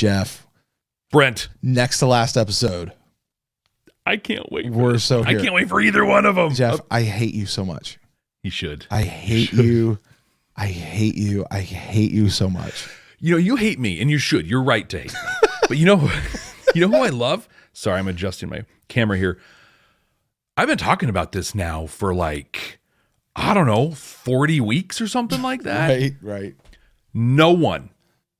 Jeff, Brent, next to last episode. I can't wait. For We're so I can't wait for either one of them. Jeff, I hate you so much. he should. I hate you. I hate you. I hate you so much. You know, you hate me, and you should. You're right to hate me. but you know, you know who I love? Sorry, I'm adjusting my camera here. I've been talking about this now for like, I don't know, 40 weeks or something like that. Right, right. No one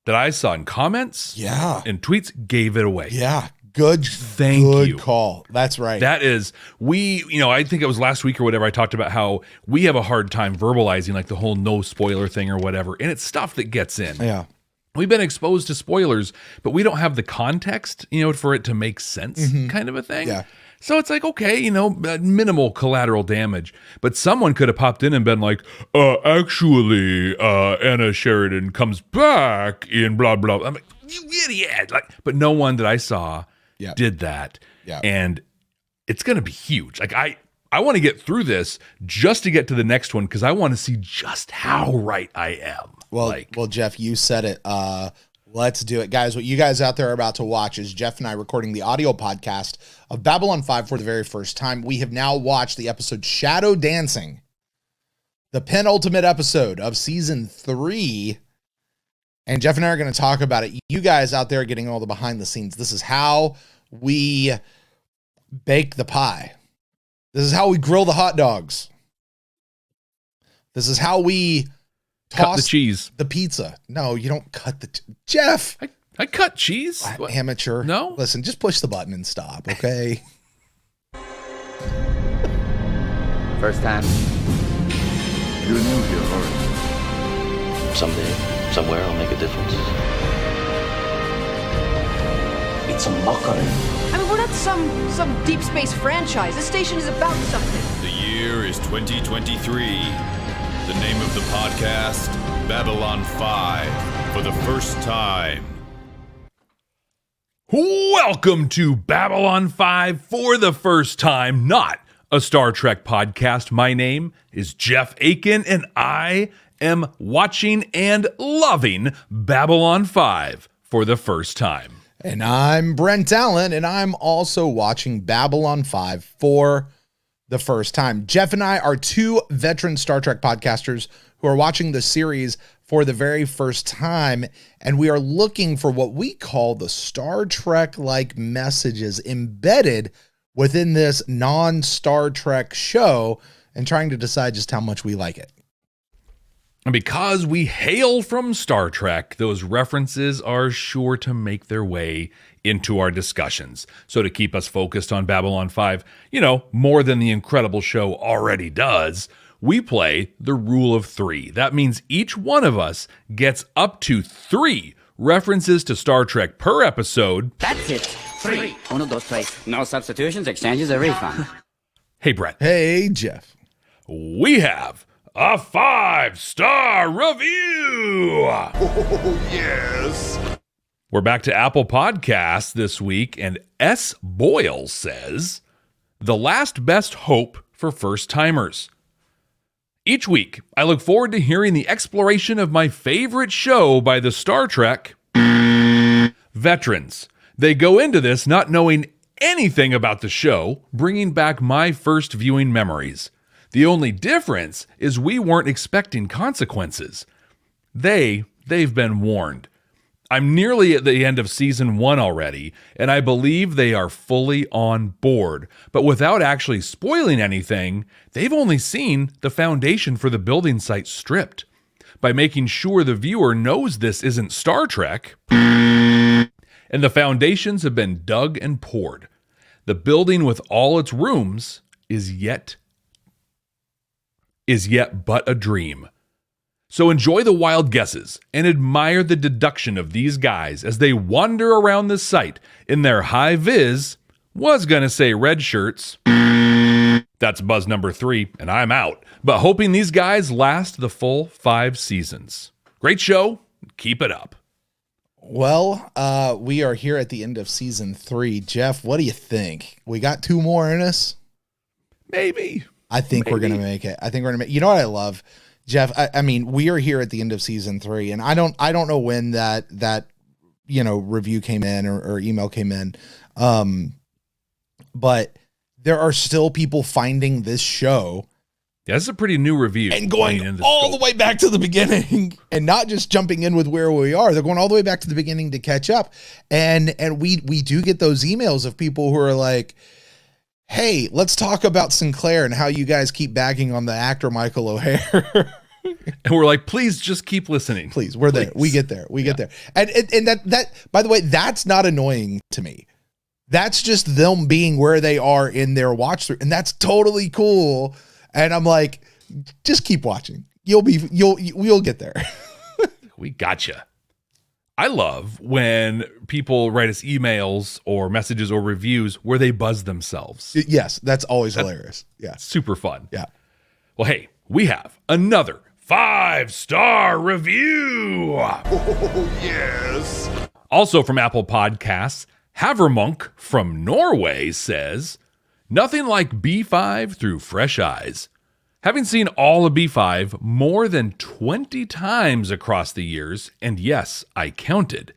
that I saw in comments Yeah. and tweets gave it away. Yeah. Good. Thank good you. call. That's right. That is, we, you know, I think it was last week or whatever, I talked about how we have a hard time verbalizing like the whole no spoiler thing or whatever. And it's stuff that gets in. yeah. We've been exposed to spoilers, but we don't have the context, you know, for it to make sense, mm-hmm. kind of a thing. Yeah. So it's like, okay, you know, uh, minimal collateral damage. But someone could have popped in and been like, uh, actually, uh, Anna Sheridan comes back in blah, blah. I'm like, you idiot. Like, but no one that I saw Yeah. did that. Yeah. And it's going to be huge. Like, I, I want to get through this just to get to the next one because I want to see just how right I am. Well, like, well, Jeff, you said it. Uh, let's do it, guys. What you guys out there are about to watch is Jeff and I recording the audio podcast of Babylon Five for the very first time. We have now watched the episode Shadow Dancing, the penultimate episode of season three. And Jeff and I are going to talk about it. You guys out there getting all the behind the scenes. This is how we bake the pie. This is how we grill the hot dogs. This is how we cut the cheese. the pizza. No, you don't cut the t- Jeff. I, I cut cheese. What? Amateur. No? Listen, just push the button and stop, okay? First time. You're new here, aren't Someday, somewhere, I'll make a difference. It's a mockery. I mean, we're not some some deep space franchise. This station is about something. The year is 2023. The name of the podcast, Babylon 5, for the first time. Welcome to Babylon 5 for the first time, not a Star Trek podcast. My name is Jeff Akin, and I am watching and loving Babylon 5 for the first time. and I'm Brent Allen, and I'm also watching Babylon 5 for the first time. Jeff and I are two veteran Star Trek podcasters who are watching the series for the very first time, and we are looking for what we call the Star Trek like messages embedded within this non Star Trek show and trying to decide just how much we like it. And because we hail from Star Trek, those references are sure to make their way into our discussions. So, to keep us focused on Babylon 5, you know, more than the incredible show already does, we play the rule of three. That means each one of us gets up to three references to Star Trek per episode. That's it. Three. Uno, dos, tres. No substitutions, exchanges, or refund. Hey, Brett, Hey, Jeff. we have a five star review. Yes. We're back to Apple Podcasts this week, and S. Boyle says, The last best hope for first timers. Each week, I look forward to hearing the exploration of my favorite show by the Star Trek veterans. They go into this not knowing anything about the show, bringing back my first viewing memories. The only difference is we weren't expecting consequences. They, they've been warned. I'm nearly at the end of season one already, and I believe they are fully on board. But without actually spoiling anything, they've only seen the foundation for the building site stripped. By making sure the viewer knows this isn't Star Trek, and the foundations have been dug and poured. The building with all its rooms is yet is yet but a dream. So enjoy the wild guesses and admire the deduction of these guys as they wander around the site in their high vis, was gonna say red shirts. That's buzz number three, and I'm out. But hoping these guys last the full five seasons. Great show. Keep it up. Well, uh, we are here at the end of season three. Jeff, what do you think? We got two more in us. Maybe. I think we're gonna make it. I think we're gonna make. You know what I love, Jeff? I, I mean, we are here at the end of season three, and I don't. I don't know when that that you know review came in or, or email came in um but there are still people finding this show Yeah, this is a pretty new review. and going all scope. the way back to the beginning and not just jumping in with where we are they're going all the way back to the beginning to catch up and and we we do get those emails of people who are like hey let's talk about sinclair and how you guys keep bagging on the actor michael o'hare. And we're like, please just keep listening. please we're there. We get there. We get there. And, and and that that by the way that's not annoying to me. That's just them being where they are in their watch through and that's totally cool. And i'm like just keep watching. You'll be you'll you'll get there. We gotcha. I love when people write us emails or messages or reviews where they buzz themselves. yes that's always hilarious yeah Super fun. yeah Well, hey, we have another five star review. Oh, yes. Also from Apple Podcasts, Havermunk from Norway says, Nothing like B5 through fresh eyes. Having seen all of B5 more than 20 times across the years, and yes, I counted,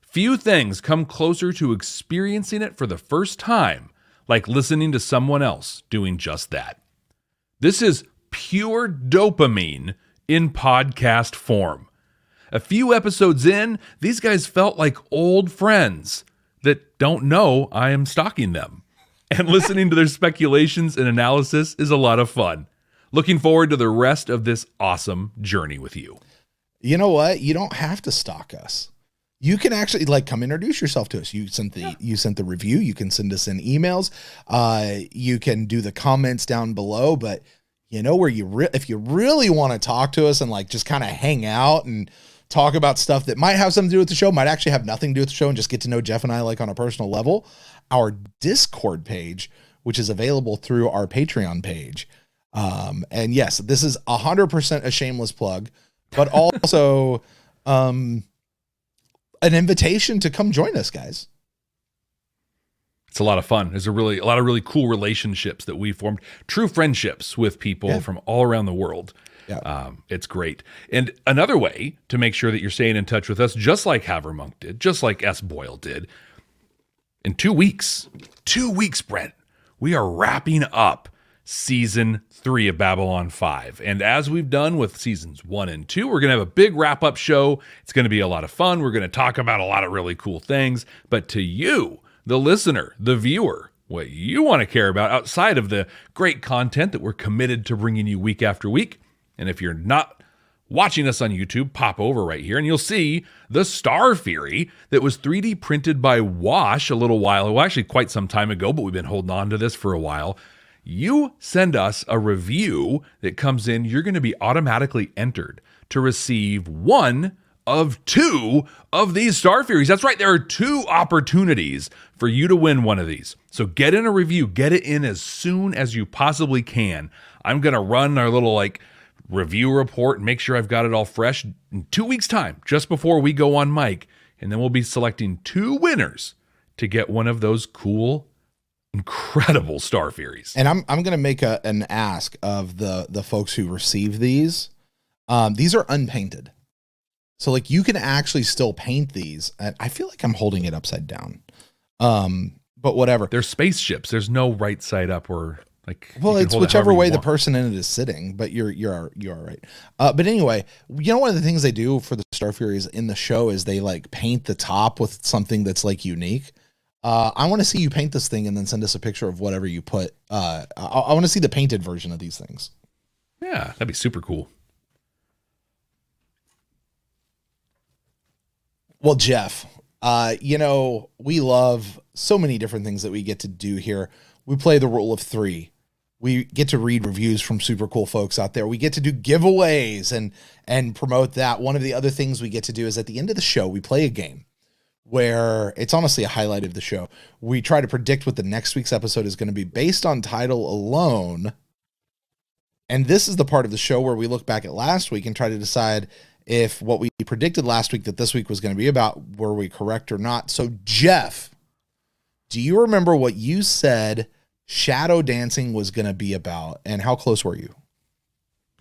few things come closer to experiencing it for the first time like listening to someone else doing just that. This is pure dopamine in podcast form. A few episodes in, these guys felt like old friends that don't know I am stalking them. And listening to their speculations and analysis is a lot of fun. Looking forward to the rest of this awesome journey with you. you know what? You don't have to stalk us. You can actually like come introduce yourself to us. You sent the you sent the review. You can send us in emails. Uh you can do the comments down below but you know where you re- if you really want to talk to us and like just kind of hang out and talk about stuff that might have something to do with the show might actually have nothing to do with the show and just get to know jeff and i like on a personal level our discord page which is available through our patreon page um and yes this is a 100% a shameless plug but also um an invitation to come join us guys It's a lot of fun. There's a really a lot of really cool relationships that we formed, true friendships with people Yeah. from all around the world. Yeah. Um, it's great. And another way to make sure that you're staying in touch with us, just like Havermunk did, just like S. Boyle did, in two weeks, two weeks, Brent, we are wrapping up season three of Babylon 5. And as we've done with seasons one and two, we're going to have a big wrap up show. It's going to be a lot of fun. We're going to talk about a lot of really cool things. But to you, the listener, the viewer, what you want to care about outside of the great content that we're committed to bringing you week after week. And if you're not watching us on YouTube, pop over right here and you'll see the Star Fury that was 3D printed by Wash a little while, well, actually quite some time ago, but we've been holding on to this for a while. You send us a review that comes in, you're going to be automatically entered to receive one of two of these Star Furies. That's right, there are two opportunities for you to win one of these. So get in a review, get it in as soon as you possibly can. I'm going to run our little like review report and make sure I've got it all fresh in two weeks' time, just before we go on mic. And then we'll be selecting two winners to get one of those cool, incredible Star Furies. and i'm i'm gonna make a, an ask of the the folks who receive these um these are unpainted so like you can actually still paint these and i feel like i'm holding it upside down um but whatever They're spaceships. There's no right side up or like. Well, it's hold it whichever way the person in it is sitting, but you're you're you're all right. Uh, but anyway, you know one of the things they do for the Star Furies in the show is they like paint the top with something that's like unique. Uh, I want to see you paint this thing and then send us a picture of whatever you put. Uh, I, I want to see the painted version of these things. Yeah, that'd be super cool. Well, Jeff, uh, you know, we love so many different things that we get to do here. We play the rule of three. We get to read reviews from super cool folks out there. We get to do giveaways and and promote that. One of the other things we get to do is at the end of the show, we play a game where it's honestly a highlight of the show. We try to predict what the next week's episode is going to be based on title alone. And this is the part of the show where we look back at last week and try to decide if what we predicted last week that this week was going to be about were we correct or not. So, Jeff, do you remember what you said shadow dancing was going to be about and how close were you?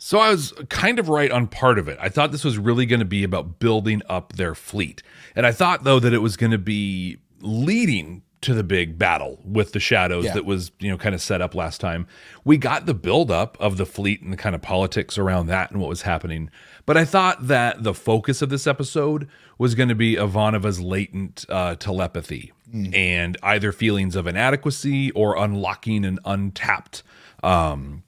So I was kind of right on part of it. I thought this was really going to be about building up their fleet. And I thought though that it was going to be leading to the big battle with the shadows Yeah. that was, you know, kind of set up last time. We got the buildup of the fleet and the kind of politics around that and what was happening. But I thought that the focus of this episode was going to be Ivanova's latent uh, telepathy and either feelings of inadequacy or unlocking an untapped um,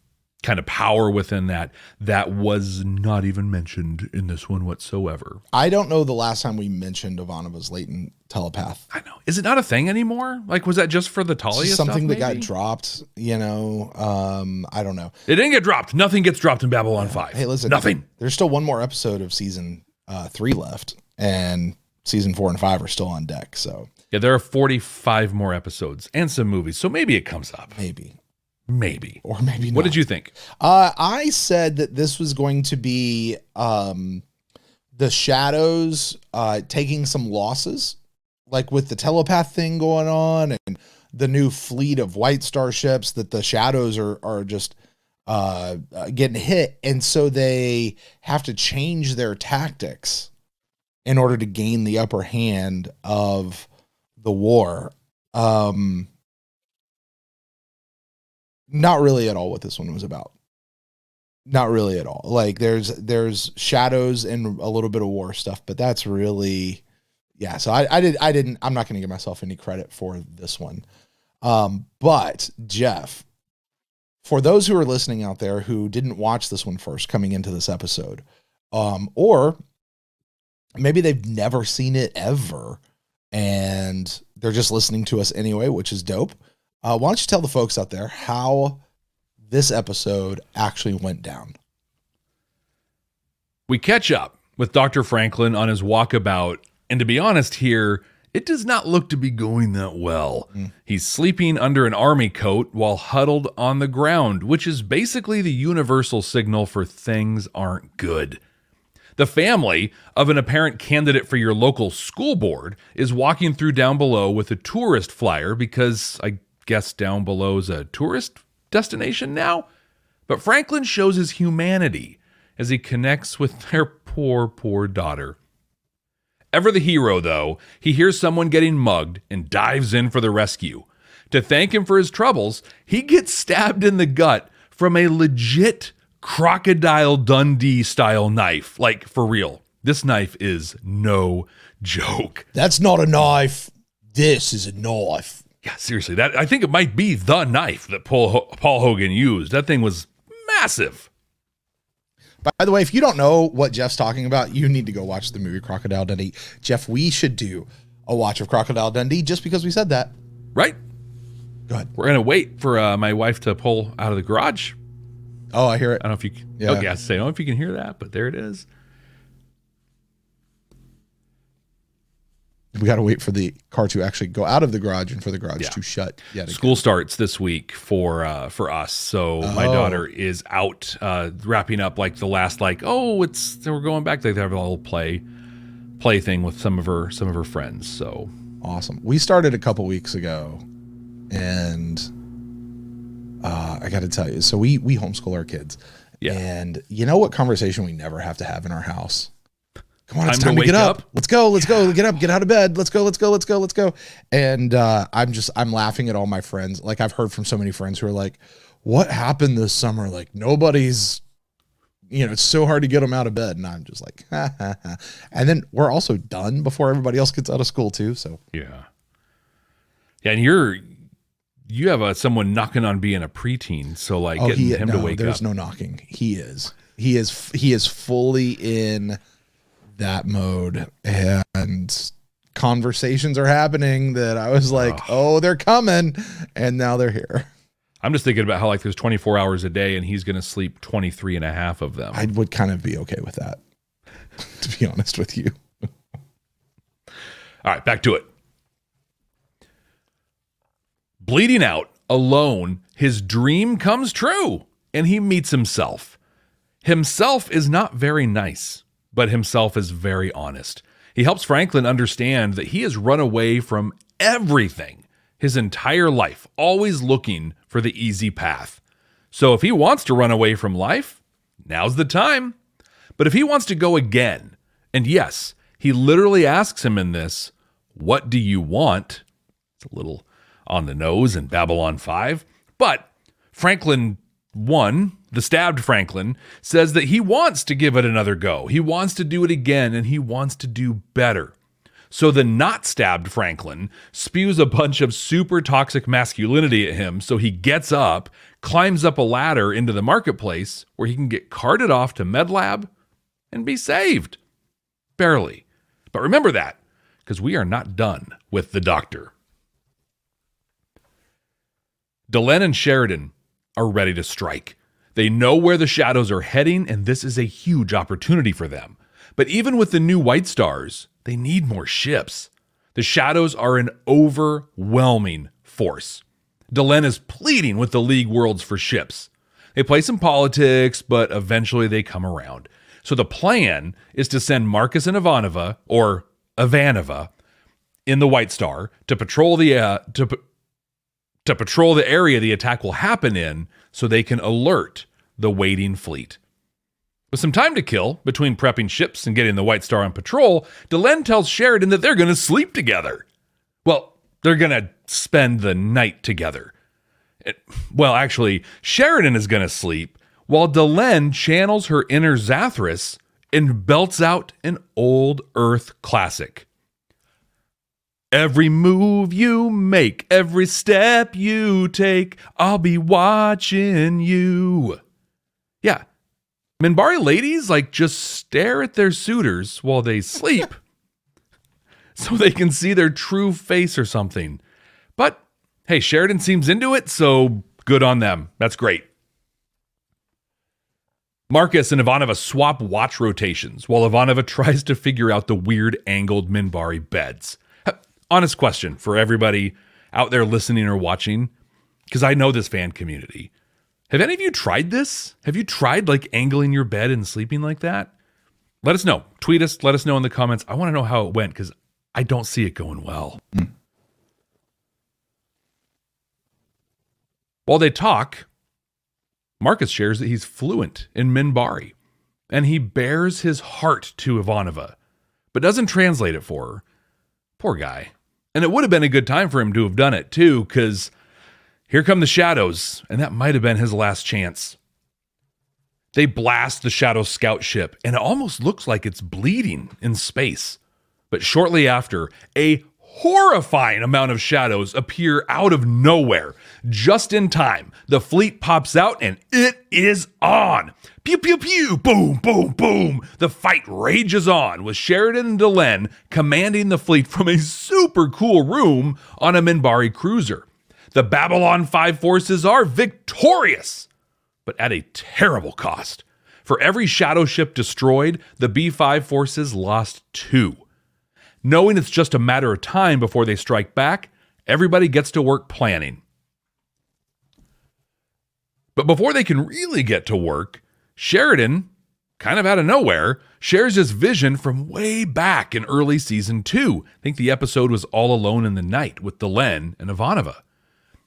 kind of power within that that was not even mentioned in this one whatsoever. I don't know the last time we mentioned Ivanova's latent telepath. I know. Is it not a thing anymore? Like, was that just for the Talia something stuff, that got dropped, you know. Um, I don't know. It didn't get dropped. Nothing gets dropped in Babylon 5. Hey, listen, Nothing. There's still one more episode of season uh, three left, and season four and five are still on deck. So Yeah, there are 45 more episodes and some movies. So maybe it comes up. maybe, Maybe. or maybe not. What did you think? Uh, I said that this was going to be um, the shadows uh, taking some losses, like with the telepath thing going on and the new fleet of white star ships. That the shadows are are just uh, uh, getting hit, and so they have to change their tactics in order to gain the upper hand of the war. Um, not really at all what this one was about. Not really at all. Like there's there's shadows and a little bit of war stuff but that's really yeah so i i did i didn't i'm not going to give myself any credit for this one. Um but jeff for those who are listening out there who didn't watch this one first coming into this episode um or maybe they've never seen it ever and they're just listening to us anyway which is dope uh, why don't you tell the folks out there how this episode actually went down? We catch up with Dr. Franklin on his walkabout, and to be honest, here, it does not look to be going that well. He's sleeping under an army coat while huddled on the ground, which is basically the universal signal for things aren't good. The family of an apparent candidate for your local school board is walking through down below with a tourist flyer because I guess down below is a tourist destination now. But Franklin shows his humanity as he connects with their poor, poor daughter. Ever the hero, though, he hears someone getting mugged and dives in for the rescue. To thank him for his troubles, he gets stabbed in the gut from a legit crocodile Dundee style knife. Like, for real. This knife is no joke. That's not a knife. This is a knife. Yeah, seriously, that I think it might be the knife that Paul, Ho- Paul Hogan used. That thing was massive. By the way, if you don't know what Jeff's talking about, you need to go watch the movie Crocodile Dundee. Jeff, we should do a watch of Crocodile Dundee just because we said that. Right? Go ahead. We're gonna wait for uh, my wife to pull out of the garage. Oh, I hear it. I don't know if you. Can, Yeah. Okay, I saying, I don't know if you can hear that, but there it is. We got to wait for the car to actually go out of the garage and for the garage Yeah. to shut. Yet again. School starts this week for uh, for us, so my Oh. daughter is out uh, wrapping up like the last like oh it's we're going back. They have a little play play thing with some of her some of her friends. So Awesome. We started a couple weeks ago, and uh, I got to tell you, so we we homeschool our kids, Yeah. and you know what conversation we never have to have in our house. Come on, it's Time time to to, get up. up? Let's go. Let's go. Get up. Get out of bed. Let's go. Let's go. Let's go. Let's go. And uh, I'm just I'm laughing at all my friends. Like I've heard from so many friends who are like, "What happened this summer? Like nobody's." You know, it's so hard to get them out of bed, and I'm just like, ha, ha, ha. and then we're also done before everybody else gets out of school too. So yeah, yeah, and you're you have a, someone knocking on being a preteen, so like Oh, getting he, him no, to wake there's up. There's no knocking. He is. He is. He is fully in that mode, and conversations are happening that I was like, "Oh, they're coming," and now they're here. I'm just thinking about how like there's 24 hours a day and he's going to sleep 23 and a half of them. I would kind of be okay with that, to be honest with you. All right, back to it. Bleeding out alone, his dream comes true and he meets himself. Himself is not very nice, but himself is very honest. He helps Franklin understand that he has run away from everything his entire life, always looking for the easy path. So if he wants to run away from life, now's the time. But if he wants to go again, and yes, he literally asks him in this, What do you want? It's a little on the nose in Babylon 5. But Franklin 1, the stabbed Franklin, says that he wants to give it another go. He wants to do it again and he wants to do better. So the not stabbed Franklin spews a bunch of super toxic masculinity at him. So he gets up, climbs up a ladder into the marketplace where he can get carted off to MedLab and be saved. Barely. But remember that, because we are not done with the doctor. Delenn and Sheridan are ready to strike. They know where the shadows are heading, and this is a huge opportunity for them. But even with the new White Stars, they need more ships. The shadows are an overwhelming force. Delenn is pleading with the League Worlds for ships. They play some politics, but eventually they come around. So the plan is to send Marcus and Ivanova, or Ivanova, in the White Star to patrol the uh, to to patrol the area the attack will happen in so they can alert the waiting fleet. With some time to kill between prepping ships and getting the White Star on patrol, Delenn tells Sheridan that they're going to sleep together. Well, they're going to spend the night together. It, well, actually, Sheridan is going to sleep while Delenn channels her inner Zathras and belts out an old Earth classic. Every move you make, every step you take, I'll be watching you. Yeah. Minbari ladies like just stare at their suitors while they sleep so they can see their true face or something. But hey, Sheridan seems into it, so good on them. That's great. Marcus and Ivanova swap watch rotations while Ivanova tries to figure out the weird angled Minbari beds honest question for everybody out there listening or watching, because I know this fan community. Have any of you tried this? Have you tried like angling your bed and sleeping like that? Let us know. Tweet us. Let us know in the comments. I want to know how it went because I don't see it going well. Mm. While they talk, Marcus shares that he's fluent in Minbari and he bears his heart to Ivanova, but doesn't translate it for her. Poor guy. And it would have been a good time for him to have done it too, because here come the shadows, and that might have been his last chance. They blast the Shadow scout ship, and it almost looks like it's bleeding in space. But shortly after, a horrifying amount of shadows appear out of nowhere. Just in time, the fleet pops out and it is on. Pew, pew, pew, boom, boom, boom. The fight rages on with Sheridan and Delenn commanding the fleet from a super cool room on a Minbari cruiser. The Babylon 5 forces are victorious, but at a terrible cost. For every shadow ship destroyed, the B5 forces lost two. Knowing it's just a matter of time before they strike back, everybody gets to work planning. But before they can really get to work, Sheridan, kind of out of nowhere, shares his vision from way back in early season two. I think the episode was All Alone in the Night with Delenn and Ivanova.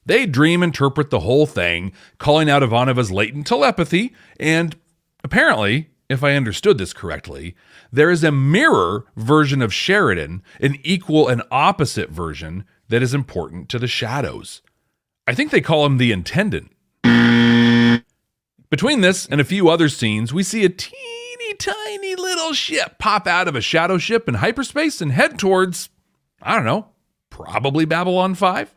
They dream interpret the whole thing, calling out Ivanova's latent telepathy, and apparently, if I understood this correctly, there is a mirror version of Sheridan, an equal and opposite version that is important to the shadows. I think they call him the intendant. Between this and a few other scenes, we see a teeny tiny little ship pop out of a shadow ship in hyperspace and head towards, I don't know, probably Babylon 5.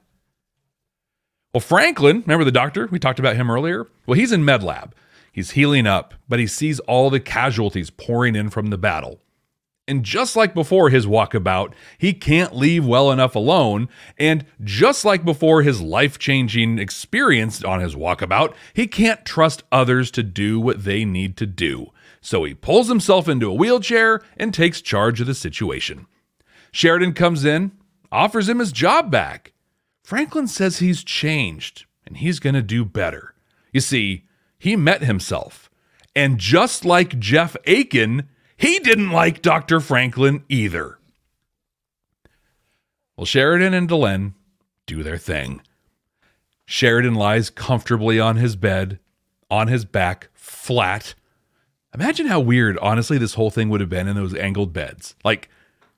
Well, Franklin, remember the doctor? We talked about him earlier. Well, he's in MedLab He's healing up, but he sees all the casualties pouring in from the battle. And just like before his walkabout, he can't leave well enough alone. And just like before his life changing experience on his walkabout, he can't trust others to do what they need to do. So he pulls himself into a wheelchair and takes charge of the situation. Sheridan comes in, offers him his job back. Franklin says he's changed and he's going to do better. You see, he met himself. And just like Jeff Akin, he didn't like Dr. Franklin either. Well, Sheridan and Delenn do their thing. Sheridan lies comfortably on his bed, on his back, flat, Imagine how weird, honestly, this whole thing would have been in those angled beds. Like,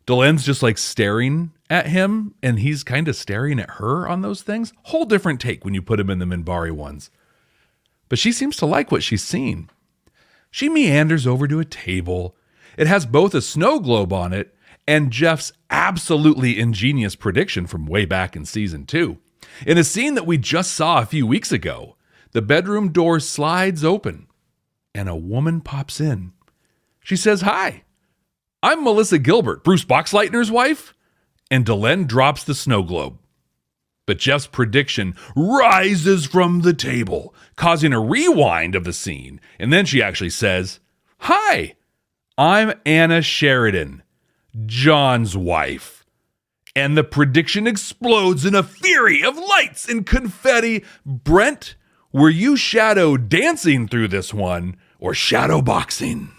Delenn's just like staring at him, and he's kind of staring at her on those things. Whole different take when you put him in the Minbari ones. But she seems to like what she's seen. She meanders over to a table. It has both a snow globe on it and Jeff's absolutely ingenious prediction from way back in season two. In a scene that we just saw a few weeks ago, the bedroom door slides open and a woman pops in. She says, Hi, I'm Melissa Gilbert, Bruce Boxleitner's wife. And Delenn drops the snow globe. But Jeff's prediction rises from the table, causing a rewind of the scene. And then she actually says, Hi, I'm Anna Sheridan, John's wife. And the prediction explodes in a fury of lights and confetti. Brent, were you shadow dancing through this one or shadow boxing?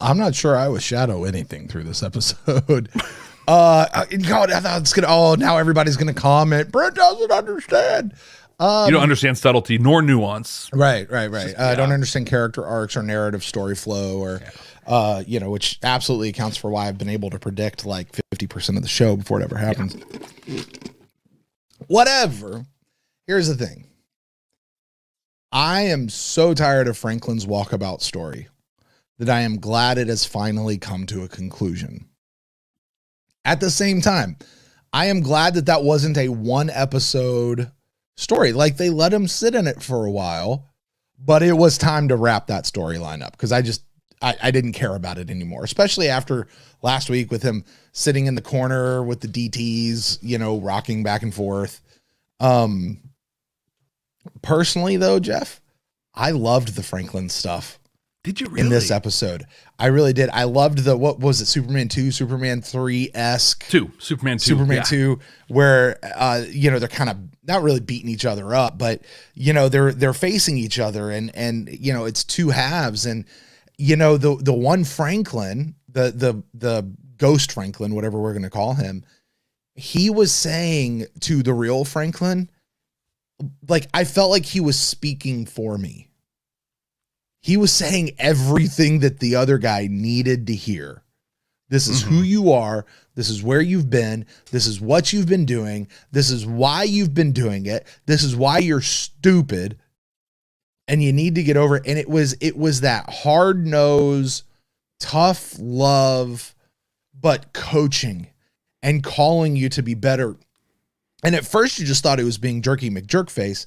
I'm not sure I was shadow anything through this episode. uh, God, I thought it's gonna. Oh, now everybody's gonna comment. Brent doesn't understand. you don't understand subtlety nor nuance. Right, right, right. I don't understand character arcs or narrative story flow or, uh, you know, which absolutely accounts for why I've been able to predict like 50% of the show before it ever happens. Whatever. Here's the thing I am so tired of Franklin's walkabout story that I am glad it has finally come to a conclusion. At the same time, I am glad that that wasn't a one episode story. Like they let him sit in it for a while, but it was time to wrap that storyline up because I just I, I didn't care about it anymore, especially after last week with him sitting in the corner with the DTs, you know, rocking back and forth. Um personally though, Jeff, I loved the Franklin stuff Did you really? in this episode. I really did. I loved the what was it, Superman 2, Superman 3 esque Two. Superman 2. Superman yeah. 2 where uh you know they're kind of not really beating each other up but you know they're they're facing each other and and you know it's two halves and you know the the one Franklin the the the ghost Franklin whatever we're going to call him he was saying to the real Franklin like I felt like he was speaking for me he was saying everything that the other guy needed to hear this is who mm-hmm. you are. This is where you've been. This is what you've been doing. This is why you've been doing it. This is why you're stupid. And you need to get over it. And it was it was that hard nose, tough love, but coaching and calling you to be better. And at first you just thought it was being jerky McJerkface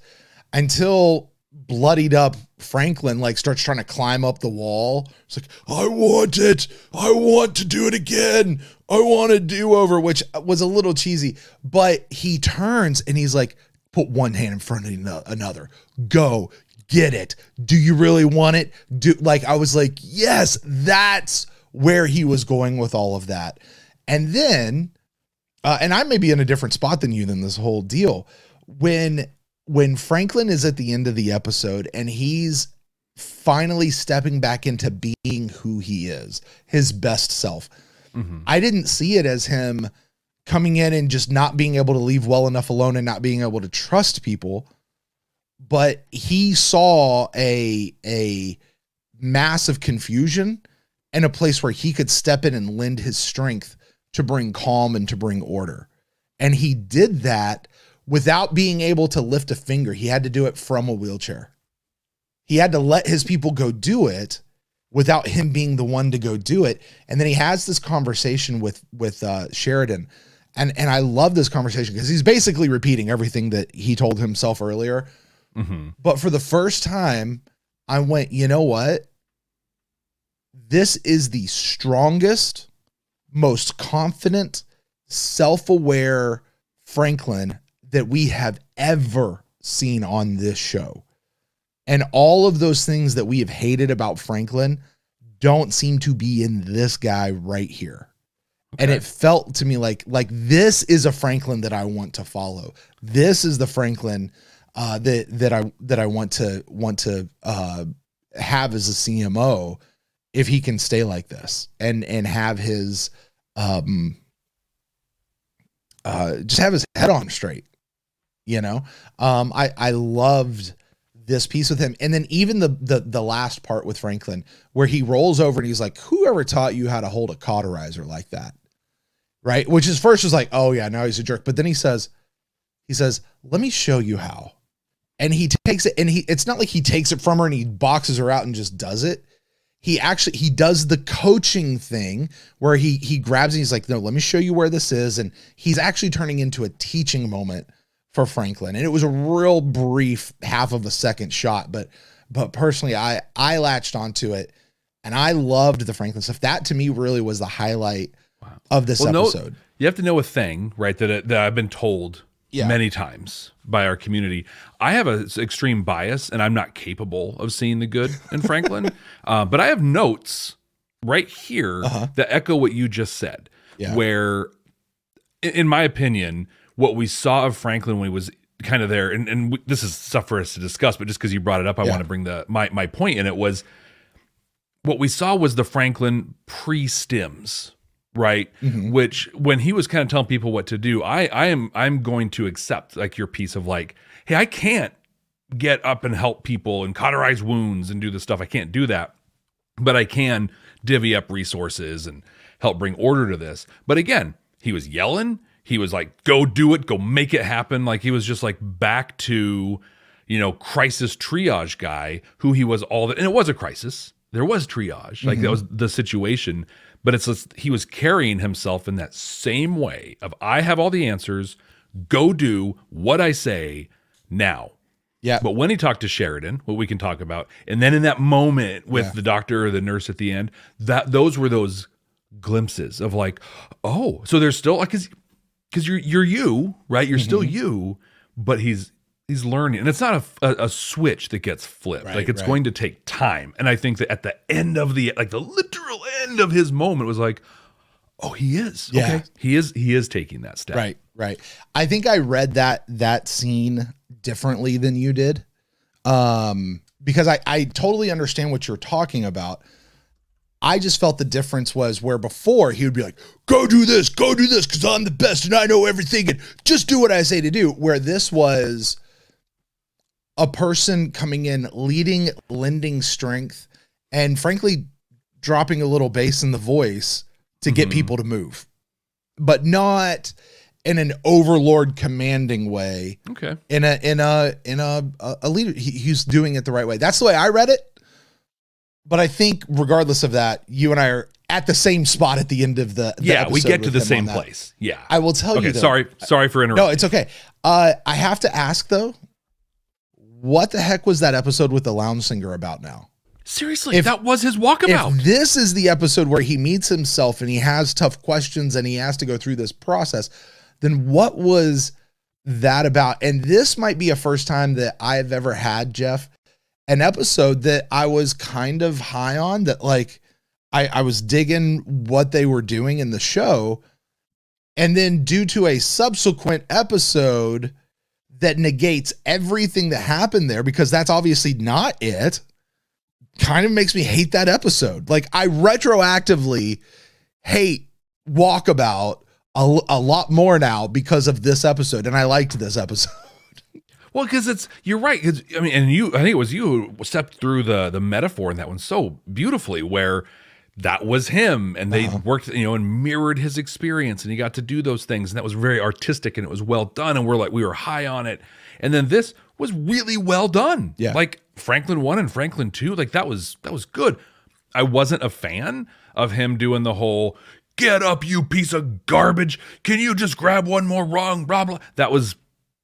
until bloodied up Franklin like starts trying to climb up the wall. It's like, I want it. I want to do it again. I want to do over, which was a little cheesy. But he turns and he's like, put one hand in front of another. Go get it. Do you really want it? Do like I was like, yes, that's where he was going with all of that. And then uh, and I may be in a different spot than you than this whole deal. When when Franklin is at the end of the episode and he's finally stepping back into being who he is, his best self. Mm-hmm. I didn't see it as him coming in and just not being able to leave well enough alone and not being able to trust people, but he saw a a massive confusion and a place where he could step in and lend his strength to bring calm and to bring order. And he did that without being able to lift a finger. He had to do it from a wheelchair. He had to let his people go do it without him being the one to go do it. And then he has this conversation with with uh, Sheridan. And and I love this conversation because he's basically repeating everything that he told himself earlier. But for the first time, I went, you know what? This is the strongest, most confident, self aware Franklin that we have ever seen on this show. And all of those things that we have hated about Franklin don't seem to be in this guy right here. And it felt to me like like this is a Franklin that I want to follow. This is the Franklin uh, that that I that I want to want to uh, have as a CMO if he can stay like this and and have his um uh just have his head on straight you know um i i loved this piece with him. And then even the the the last part with Franklin, where he rolls over and he's like, Whoever taught you how to hold a cauterizer like that? Right? Which is first was like, oh yeah, now he's a jerk. But then he says, he says, Let me show you how. And he takes it, and he it's not like he takes it from her and he boxes her out and just does it. He actually he does the coaching thing where he he grabs and he's like, no, let me show you where this is. And he's actually turning into a teaching moment for Franklin. And it was a real brief half of a second shot, but but personally I I latched onto it and I loved the Franklin stuff. That to me really was the highlight of this Well, no- episode. you have to know a thing, right? That that I've been told Yeah. many times by our community. I have an extreme bias, and I'm not capable of seeing the good in Franklin. uh, but I have notes right here that echo what you just said. Yeah. Where, in my opinion, what we saw of Franklin when he was kind of there, and, and we, this is stuff for us to discuss, but just because you brought it up, I Yeah. want to bring the my my point in it was what we saw was the Franklin pre stims, right? Mm-hmm. Which when he was kind of telling people what to do, I I am I'm going to accept like your piece of like, hey, I can't get up and help people and cauterize wounds and do the stuff. I can't do that. But I can divvy up resources and help bring order to this. But again, he was yelling. He was like, go do it, go make it happen. Like he was just like back to, you know, crisis triage guy who he was all that. And it was a crisis. There was triage. Like that mm-hmm. was the situation. But it's just, he was carrying himself in that same way of I have all the answers. Go do what I say now. Yeah. But when he talked to Sheridan, what we can talk about, and then in that moment with Yeah. the doctor or the nurse at the end, that those were those glimpses of like, oh, so there's still like because you're you're you, right? You're still Mm-hmm. you, but he's he's learning, and it's not a, a, a switch that gets flipped. Right, like it's right. going to take time, and I think that at the end of the like the literal end of his moment was like, oh, he is Yeah. okay, he is he is taking that step, Right, right. I think I read that that scene differently than you did. Um because I I totally understand what you're talking about. I just felt the difference was where before he would be like, "Go do this, go do this cuz I'm the best and I know everything and just do what I say to do." Where this was a person coming in leading, lending strength and frankly dropping a little bass in the voice to get mm-hmm. people to move. But not in an overlord commanding way Okay. in a in a in a a, a leader he, he's doing it the right way that's the way i read it but i think regardless of that you and i are at the same spot at the end of the, the Yeah, we get to the same place. Yeah. i will tell okay. you though, sorry. Sorry for interrupting. no it's okay uh i have to ask though what the heck was that episode with the lounge singer about now Seriously, If- that was his walkabout. if this is the episode where he meets himself and he has tough questions and he has to go through this process, then what was that about? And this might be a first time that I've ever had, Jeff, an episode that I was kind of high on that like I, I was digging what they were doing in the show. And then due to a subsequent episode that negates everything that happened there, because that's obviously not it kind of makes me hate that episode. Like I retroactively hate Walkabout a, a lot more now because of this episode, and I liked this episode. Well, because it's you're right. I mean, and you, I think it was you who stepped through the the metaphor in that one so beautifully, where that was him, and they Uh-huh. worked, you know, and mirrored his experience, and he got to do those things, and that was very artistic, and it was well done, and we're like we were high on it, and then this was really well done. Yeah. like Franklin one and Franklin two, like that was that was good. I wasn't a fan of him doing the whole "get up, you piece of garbage." Can you just grab one more wrong? Blah blah. That was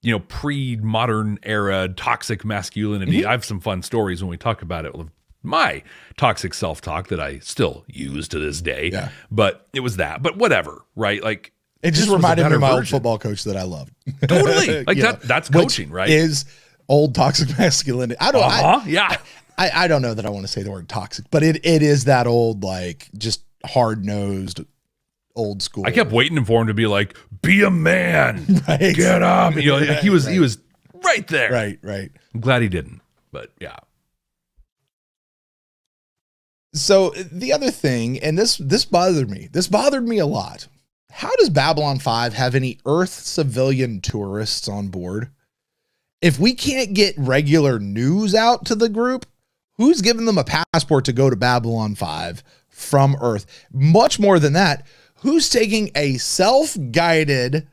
you know, pre-modern era toxic masculinity. Mm-hmm. I have some fun stories when we talk about it. My toxic self-talk that I still use to this day. Yeah. But it was that. But whatever, right? Like It just reminded me of my old football coach that I loved. Totally. Like You that know, that's which coaching, right? Is old toxic masculinity. I don't uh-huh. yeah. I, I I don't know that I want to say the word toxic, but it it is that old like just hard nosed old school. I kept waiting for him to be like, "Be a man, Right. get up." You know, like he was he was right there. right, right. I'm glad he didn't, but yeah. So the other thing, and this this bothered me. This bothered me a lot. How does Babylon 5 have any Earth civilian tourists on board? if we can't get regular news out to the group, who's giving them a passport to go to Babylon 5 from Earth? Much more than that, who's taking a self guided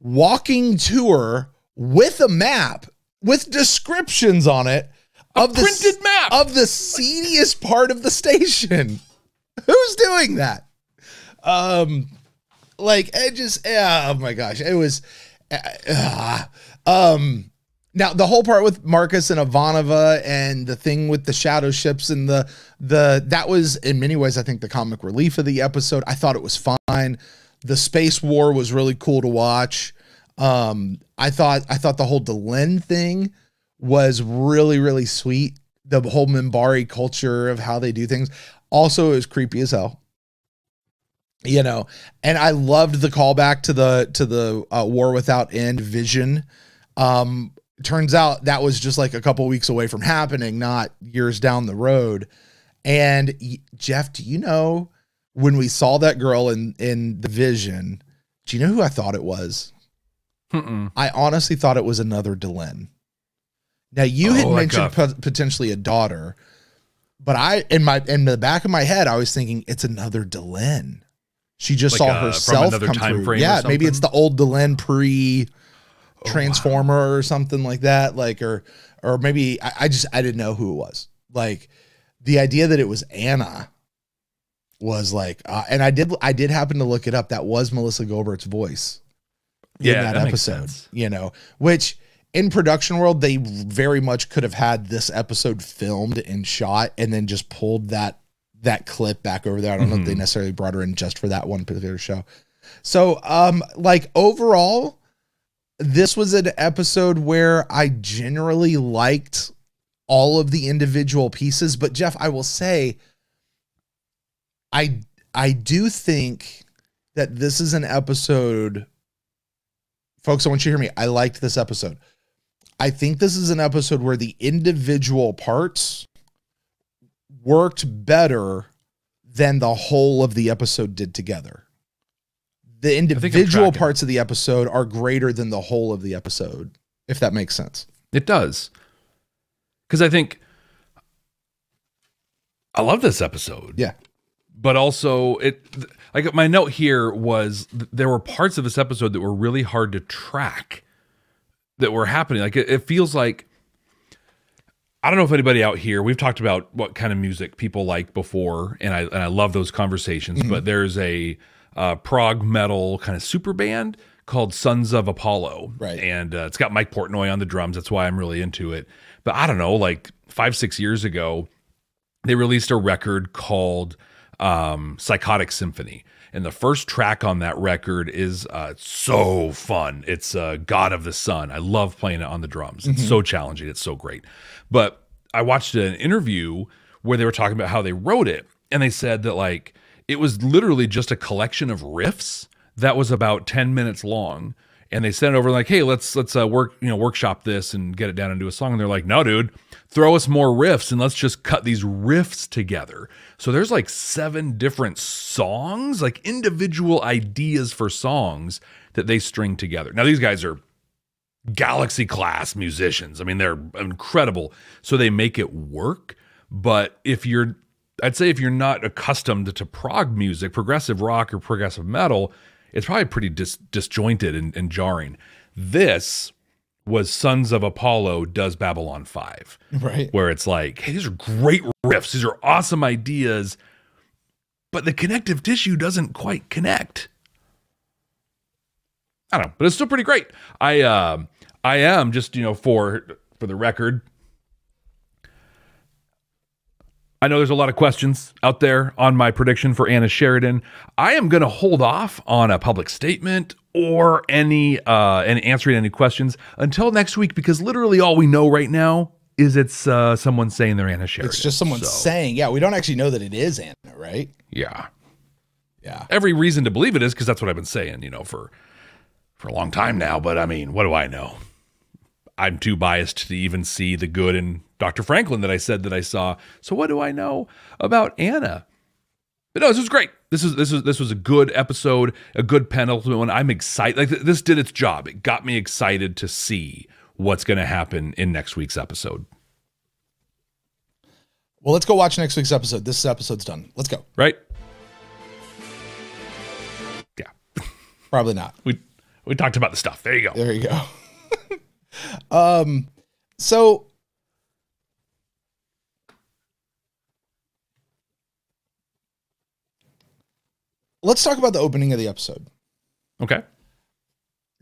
walking tour with a map with descriptions on it of the printed map. of the seediest part of the station? Who's doing that? Um, like it just oh my gosh, it was. Uh, um, now the whole part with Marcus and Ivanova and the thing with the shadow ships and the the that was in many ways I think the comic relief of the episode. I thought it was fine. The space war was really cool to watch. Um, I thought I thought the whole Delenn thing was really really sweet. The whole Minbari culture of how they do things. Also, it was creepy as hell you know and i loved the callback to the to the uh, war without end vision um turns out that was just like a couple weeks away from happening not years down the road and jeff do you know when we saw that girl in in the vision do you know who i thought it was Mm-mm. i honestly thought it was another Delenn. now you had Oh, like mentioned potentially a daughter but i in my in the back of my head i was thinking it's another Delenn. She just Like, saw uh, herself come time through. frame Yeah, maybe it's the old Delenn pre Transformer or something like that. Like, or or maybe I, I just I didn't know who it was. Like, the idea that it was Anna was like, uh, and I did I did happen to look it up. That was Melissa Gilbert's voice Yeah, in that, that episode. You know, which in production world they very much could have had this episode filmed and shot, and then just pulled that that clip back over there. I don't know if they Mm-hmm. necessarily brought her in just for that one particular show. So, um, like overall, this was an episode where I generally liked all of the individual pieces. But Jeff, I will say, I I do think that this is an episode. Folks, I want you to hear me. I liked this episode. I think this is an episode where the individual parts worked better than the whole of the episode did together. The individual parts of the episode are greater than the whole of the episode, if that makes sense. It does. Because I think I love this episode. Yeah. But also it like my note here was there were parts of this episode that were really hard to track that were happening. Like it, it feels like I don't know if anybody out here we've talked about what kind of music people like before, and I and I love those conversations. Mm-hmm. But there's a uh, prog metal kind of super band called Sons of Apollo, Right. And uh, it's got Mike Portnoy on the drums. That's why I'm really into it. But I don't know, like five six years ago, they released a record called um, Psychotic Symphony. And the first track on that record is uh, so fun. It's uh, God of the Sun. I love playing it on the drums. It's so challenging. It's so great. But I watched an interview where they were talking about how they wrote it. And they said that, like, it was literally just a collection of riffs that was about 10 minutes long. And they sent it over like, hey, let's let's uh, work, you know, workshop this and get it down into a song. And they're like, no, dude, throw us more riffs and let's just cut these riffs together. So there's like seven different songs, like individual ideas for songs that they string together. Now these guys are galaxy class musicians. I mean, they're incredible. So they make it work. But if you're, I'd say if you're not accustomed to prog music, progressive rock or progressive metal, it's probably pretty dis- disjointed and, and jarring. This was Sons of Apollo does Babylon 5 Right. where it's like, hey, these are great riffs, these are awesome ideas, but the connective tissue doesn't quite connect. I don't know, but it's still pretty great. I uh, I am just you know for for the record. I know there's a lot of questions out there on my prediction for Anna Sheridan. I am going to hold off on a public statement or any uh and answering any questions until next week because literally all we know right now is it's uh someone saying they're Anna Sheridan. It's just someone So, saying, yeah, we don't actually know that it is Anna, right? yeah. Yeah. Every reason to believe it is because that's what I've been saying, you know, for for a long time now. But I mean, what do I know? I'm too biased to even see the good in Dr. Franklin that I said that I saw. So what do I know about Anna? But no, this was great. This is this is this was a good episode, a good penultimate one. I'm excited. Like th- this did its job. It got me excited to see what's going to happen in next week's episode. Well, let's go watch next week's episode. This episode's done. Let's go. Right? Yeah. Probably not. We we talked about the stuff. There you go. There you go. um, so let's talk about the opening of the episode. Okay.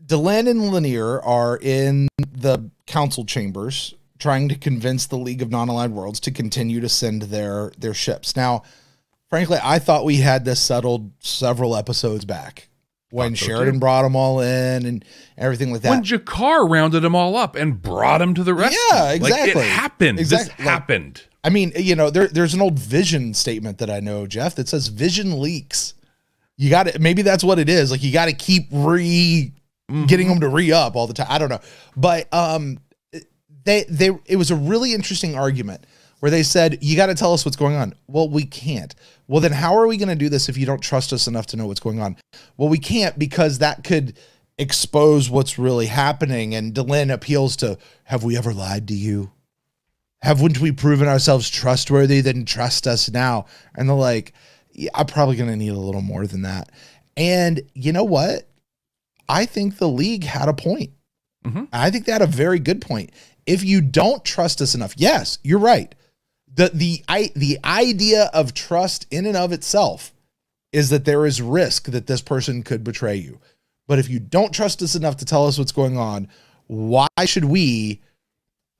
Delenn and Lennier are in the council chambers trying to convince the League of Non-Aligned Worlds to continue to send their their ships. Now, frankly, I thought we had this settled several episodes back when so, Sheridan too. brought them all in and everything like that. When G'Kar rounded them all up and brought them to the rescue. Yeah, Like, exactly. it happened. Exactly. This Like- happened. I mean, you know, there, there's an old vision statement that I know, Jeff, that says vision leaks. You got to, maybe that's what it is. Like you got to keep re getting them to re up all the time. I don't know. But, um, they, they, it was a really interesting argument where they said, you got to tell us what's going on. Well, we can't. Well, then how are we going to do this if you don't trust us enough to know what's going on? Well, we can't because that could expose what's really happening. And Delenn appeals to, have we ever lied to you? haven't we proven ourselves trustworthy then trust us now and they're like i'm probably going to need a little more than that. And you know what? I think the league had a point. Mhm. i think they had a very good point. If you don't trust us enough yes you're right. The the i the idea of trust in and of itself is that there is risk that this person could betray you. But if you don't trust us enough to tell us what's going on why should we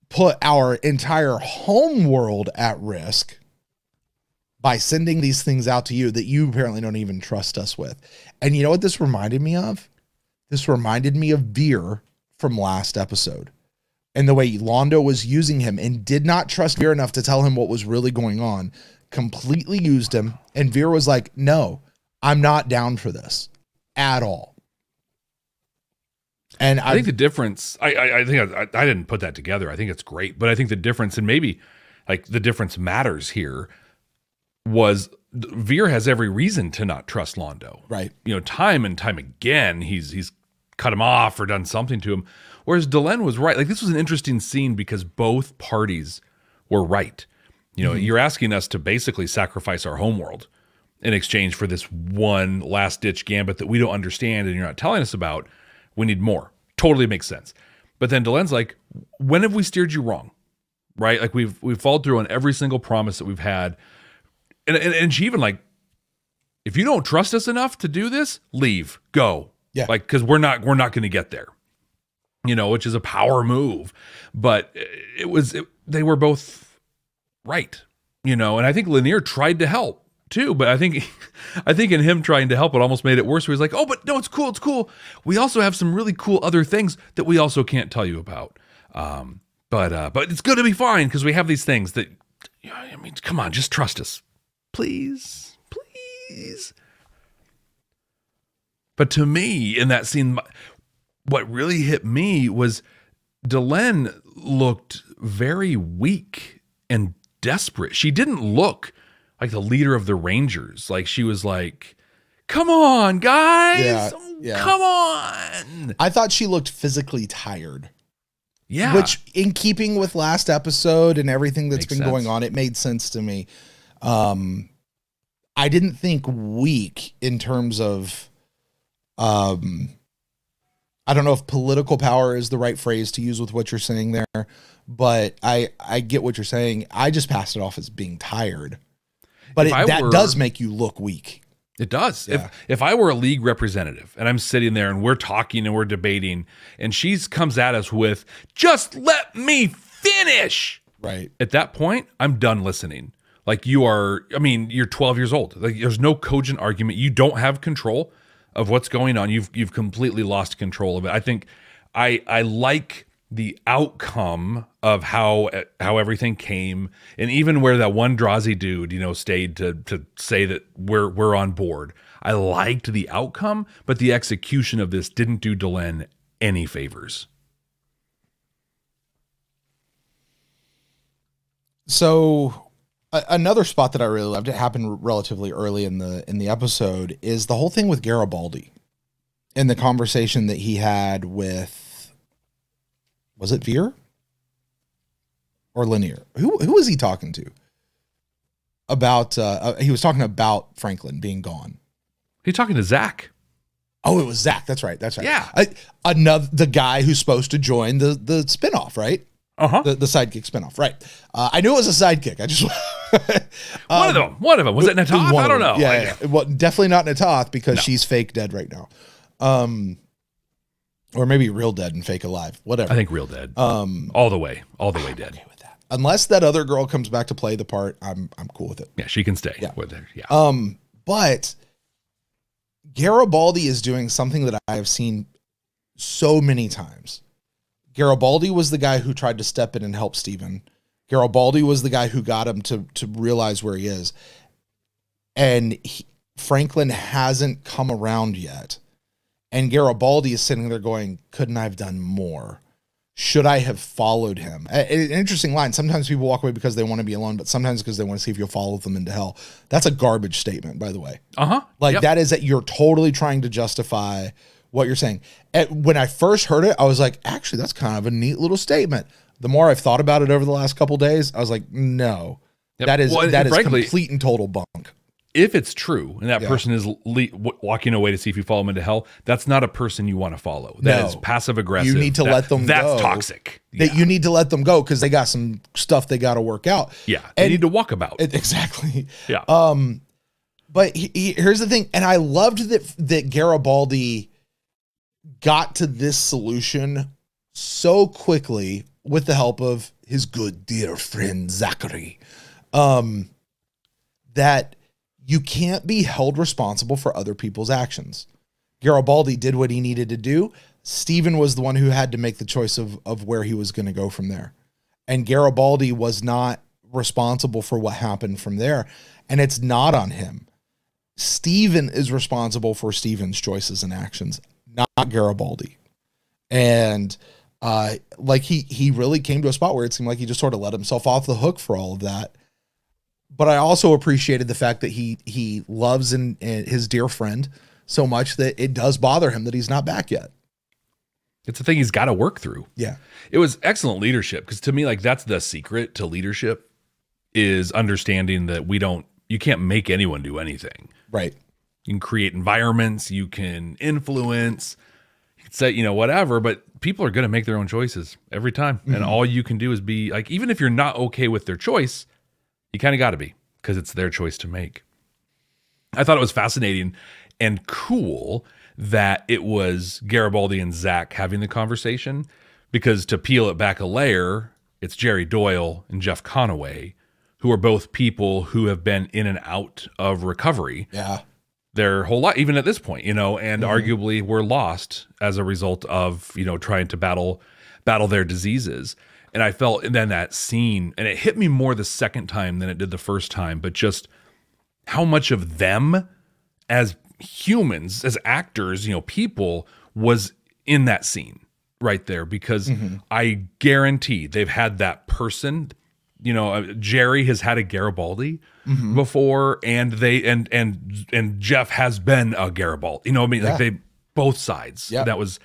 put our entire home world at risk by sending these things out to you that you apparently don't even trust us with. And you know what this reminded me of? This reminded me of Vir from last episode and the way Londo was using him and did not trust Vir enough to tell him what was really going on, completely used him. And Vir was like, no, I'm not down for this at all. And I think the difference. I I, I think I, I didn't put that together. I think it's great, but I think the difference, and maybe like the difference matters here, was Vir has every reason to not trust Londo. right. You know, time and time again, he's he's cut him off or done something to him. Whereas Delenn was right. Like this was an interesting scene because both parties were right. You know, mm-hmm. you're asking us to basically sacrifice our homeworld in exchange for this one last ditch gambit that we don't understand and you're not telling us about. We need more. Totally makes sense. But then Delenn's like, when have we steered you wrong? Right? Like we've we've followed through on every single promise that we've had. And, and, and she even like, if you don't trust us enough to do this, leave, go. Yeah. Like, because we're not we're not going to get there. You know, which is a power move. But it was it, they were both right. You know, and I think Lennier tried to help too, but I think I think in him trying to help it almost made it worse. Where he's like, "Oh, but no, it's cool, it's cool. We also have some really cool other things that we also can't tell you about." Um, but uh, but it's going to be fine because we have these things that. I mean, come on, just trust us, please, please. But to me, in that scene, what really hit me was Delenn looked very weak and desperate. She didn't look like the leader of the Rangers. Like she was like, "Come on, guys, Yeah, yeah. come on." I thought she looked physically tired. Yeah, Which, in keeping with last episode and everything that's Makes been going on, it made sense to me. Um, I didn't think weak in terms of, um, I don't know if political power is the right phrase to use with what you're saying there, but I I get what you're saying. I just passed it off as being tired, but it, that were- does make you look weak. It does. Yeah. If if I were a league representative and I'm sitting there and we're talking and we're debating and she's comes at us with just let me finish. Right. At that point, I'm done listening. Like you are I mean, you're 12 years old. Like there's no cogent argument. You don't have control of what's going on. You've you've completely lost control of it. I think I I like the outcome of how how everything came and even where that one Drazi dude, you know, stayed to to say that we're we're on board. I liked the outcome, but the execution of this didn't do Delenn any favors. So another spot that I really loved, it happened relatively early in the in the episode, is the whole thing with Garibaldi and the conversation that he had with was it Vir or Lennier? Who who was he talking to? About uh, uh, he was talking about Franklin being gone. He's talking to Zach. Oh, it was Zach. That's right. That's right. Yeah. I, another the guy who's supposed to join the the spinoff, right? Uh huh. The the sidekick spinoff, right? Uh, I knew it was a sidekick. I just one of them. One of them. Was it Um, Na'Toth? I don't know. Yeah, yeah, yeah. Well, definitely not Na'Toth because she's fake dead right now. Um, or maybe real dead and fake alive. Whatever. I think real dead. Um, all the way. All the way dead. with that. Unless that other girl comes back to play the part, I'm I'm cool with it. Yeah, she can stay. Yeah. With her. Yeah. Um, but Garibaldi is doing something that I have seen so many times. Garibaldi was the guy who tried to step in and help Steven. Garibaldi was the guy who got him to to realize where he is. And he, Franklin hasn't come around yet. And Garibaldi is sitting there going, couldn't I have done more? Should I have followed him? A- An interesting line. Sometimes people walk away because they want to be alone, but sometimes because they want to see if you'll follow them into hell. That's a garbage statement, by the way. Uh huh. Like that is that you're totally trying to justify what you're saying. At, when I first heard it, I was like, actually, that's kind of a neat little statement. The more I've thought about it over the last couple days, I was like, no, Yep. that is Well, that is frankly- complete and total bunk. If it's true and that Yeah. person is le- walking away to see if you follow them into hell, that's not a person you want to follow. That is No. passive aggressive. You need to That- let them That's go. toxic. That you need to let them go because they got some stuff they got to work out. Yeah. They And- need to walk about. It- exactly. yeah. Um, but he, he- here's the thing, and I loved that that Garibaldi got to this solution so quickly with the help of his good dear friend Zachary. Um, that you can't be held responsible for other people's actions. Garibaldi did what he needed to do. Stephen was the one who had to make the choice of of where he was going to go from there. And Garibaldi was not responsible for what happened from there. And it's not on him. Stephen is responsible for Stephen's choices and actions, not Garibaldi. And uh like he he really came to a spot where it seemed like he just sort of let himself off the hook for all of that. But I also appreciated the fact that he he loves and, and his dear friend so much that it does bother him that he's not back yet. it's a thing he's got to work through. Yeah. It was excellent leadership because to me, like that's the secret to leadership is understanding that we don't, you can't make anyone do anything. Right. You can create environments, you can influence, you can say, you know, whatever, but people are going to make their own choices every time. And mm-hmm. all you can do is be like, even if you're not okay with their choice, you kind of got to be because it's their choice to make. I thought it was fascinating and cool that it was Garibaldi and Zach having the conversation because to peel it back a layer, it's Jerry Doyle and Jeff Conaway, who are both people who have been in and out of recovery Yeah. Their whole life, even at this point, you know, and arguably were lost as a result of, you know, trying to battle battle their diseases. And I felt and then that scene, and it hit me more the second time than it did the first time, but just how much of them as humans, as actors, you know, people was in that scene right there because I guarantee they've had that person. You know, uh, Jerry has had a Garibaldi Mm-hmm. before, and they and and and Jeff has been a Garibaldi. You know, what I mean, like they both sides. Yeah. That was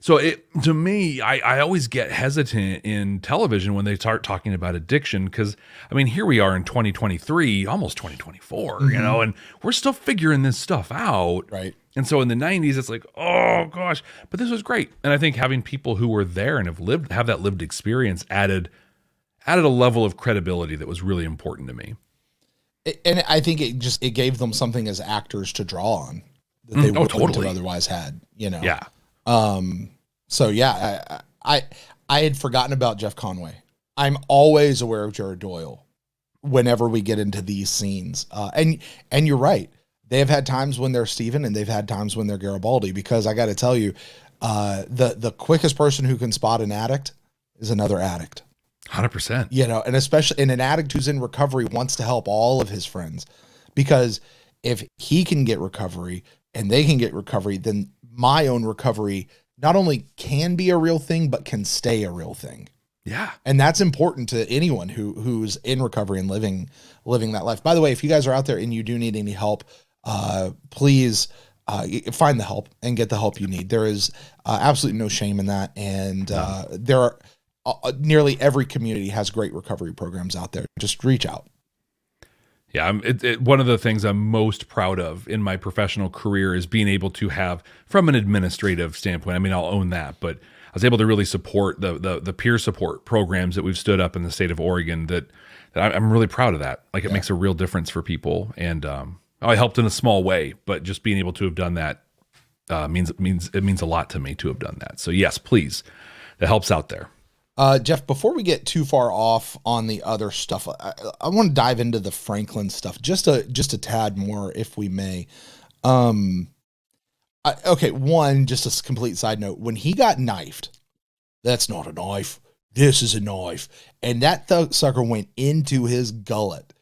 so. It to me, I I always get hesitant in television when they start talking about addiction because I mean, here we are in 2023, almost 2024, you mm-hmm. know, and we're still figuring this stuff out. Right. And so in the 90s, it's like, oh gosh, but this was great. And I think having people who were there and have lived, have that lived experience added, added a level of credibility that was really important to me. It- and I think it just it gave them something as actors to draw on that they Mm, oh, wouldn't totally. have otherwise had. You know. Yeah. Um. So yeah, I, I I had forgotten about Jeff Conway. I'm always aware of Jared Doyle whenever we get into these scenes. Uh, and and you're right. They've had times when they're Steven and they've had times when they're Garibaldi because I got to tell you, uh, the the quickest person who can spot an addict is another addict. 100%. you know, and especially in an addict who's in recovery wants to help all of his friends because if he can get recovery and they can get recovery, then my own recovery not only can be a real thing but can stay a real thing. Yeah. And that's important to anyone who who's in recovery and living living that life. By the way, if you guys are out there and you do need any help, uh, please uh, find the help and get the help you need. There is uh, absolutely no shame in that, and uh, there are uh, nearly every community has great recovery programs out there. Just reach out. Yeah, I'm, it, it, one of the things I'm most proud of in my professional career is being able to have, from an administrative standpoint. I mean, I'll own that, but I was able to really support the the, the peer support programs that we've stood up in the state of Oregon. That, that I'm really proud of that. Like, it makes a real difference for people, and um, I helped in a small way, but just being able to have done that uh, means means it means a lot to me to have done that. So yes, please, that helps out there. Uh, Jeff, before we get too far off on the other stuff, I, I want to dive into the Franklin stuff just a just a tad more, if we may. Um, I, okay, one just a complete side note: when he got knifed, that's not a knife. This is a knife, and that th- sucker went into his gullet.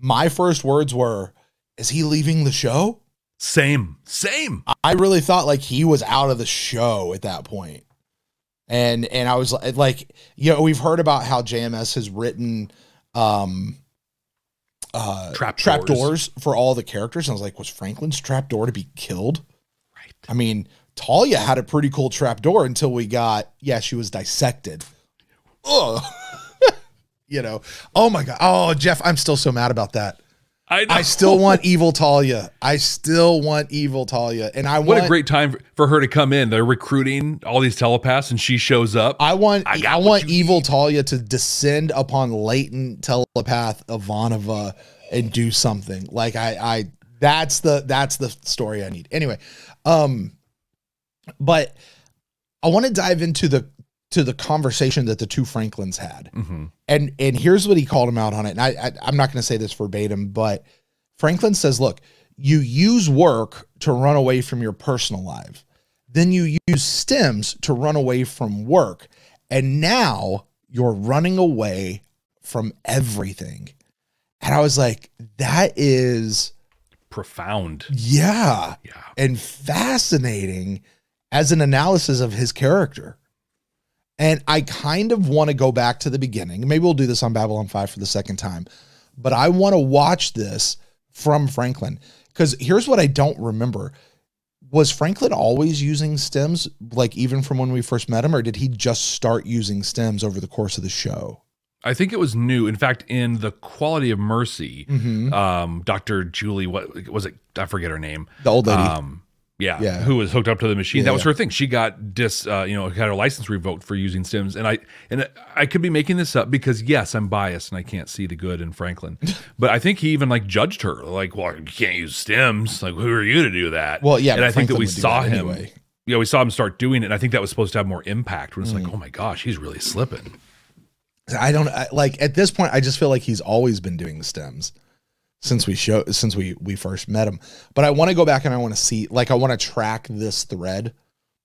My first words were, "Is he leaving the show?" Same, same. I really thought like he was out of the show at that point. And and I was like, you know, we've heard about how JMS has written um uh Trapdoors. trapdoors for all the characters. And I was like, was Franklin's trapdoor to be killed? Right. I mean, Talia had a pretty cool trapdoor until we got yeah, she was dissected. Ugh. you know. Oh my god. Oh, Jeff, I'm still so mad about that. I. I still want evil Talia. I still want evil Talia, and I What want a great time for- her to come in. They're recruiting all these telepaths, and she shows up. I want I I, want evil Talia to descend upon latent telepath Ivanova and do something. Like I I that's the that's the story I need. Anyway, um but I want to dive into the to the conversation that the two Franklins had. Mhm. And and here's what he called him out on it. And I, I I'm not going to say this verbatim, but Franklin says, "Look, you use work to run away from your personal life. Then you use stems to run away from work, and now you're running away from everything." And I was like, "That is Profound. yeah, Yeah. and fascinating as an analysis of his character." And I kind of want to go back to the beginning. Maybe we'll do this on Babylon 5 for the second time. But I want to watch this from Franklin because here's what I don't remember. Was Franklin always using stems, like even from when we first met him, or did he just start using stems over the course of the show? I think it was new. In fact, in the Quality of Mercy, Mm-hmm. um, Dr. Julie, what was it? I forget her name. The old lady. Um, yeah, Yeah. who was hooked up to the machine. Yeah, that was yeah. her thing. She got dis, uh, you know, had her license revoked for using stems. And I, and I could be making this up because yes, I'm biased and I can't see the good in Franklin. but I think he even like judged her, like, well, you can't use stems. Like, who are you to do that? Well, yeah, and I think that we saw that him. anyway. Yeah, we saw him start doing it. And I think that was supposed to have more impact. When it's Mm. like, oh my gosh, he's really slipping. I don't I, like at this point. I just feel like he's always been doing the stems since we show since we we first met him. But I want to go back and I want to see like I want to track this thread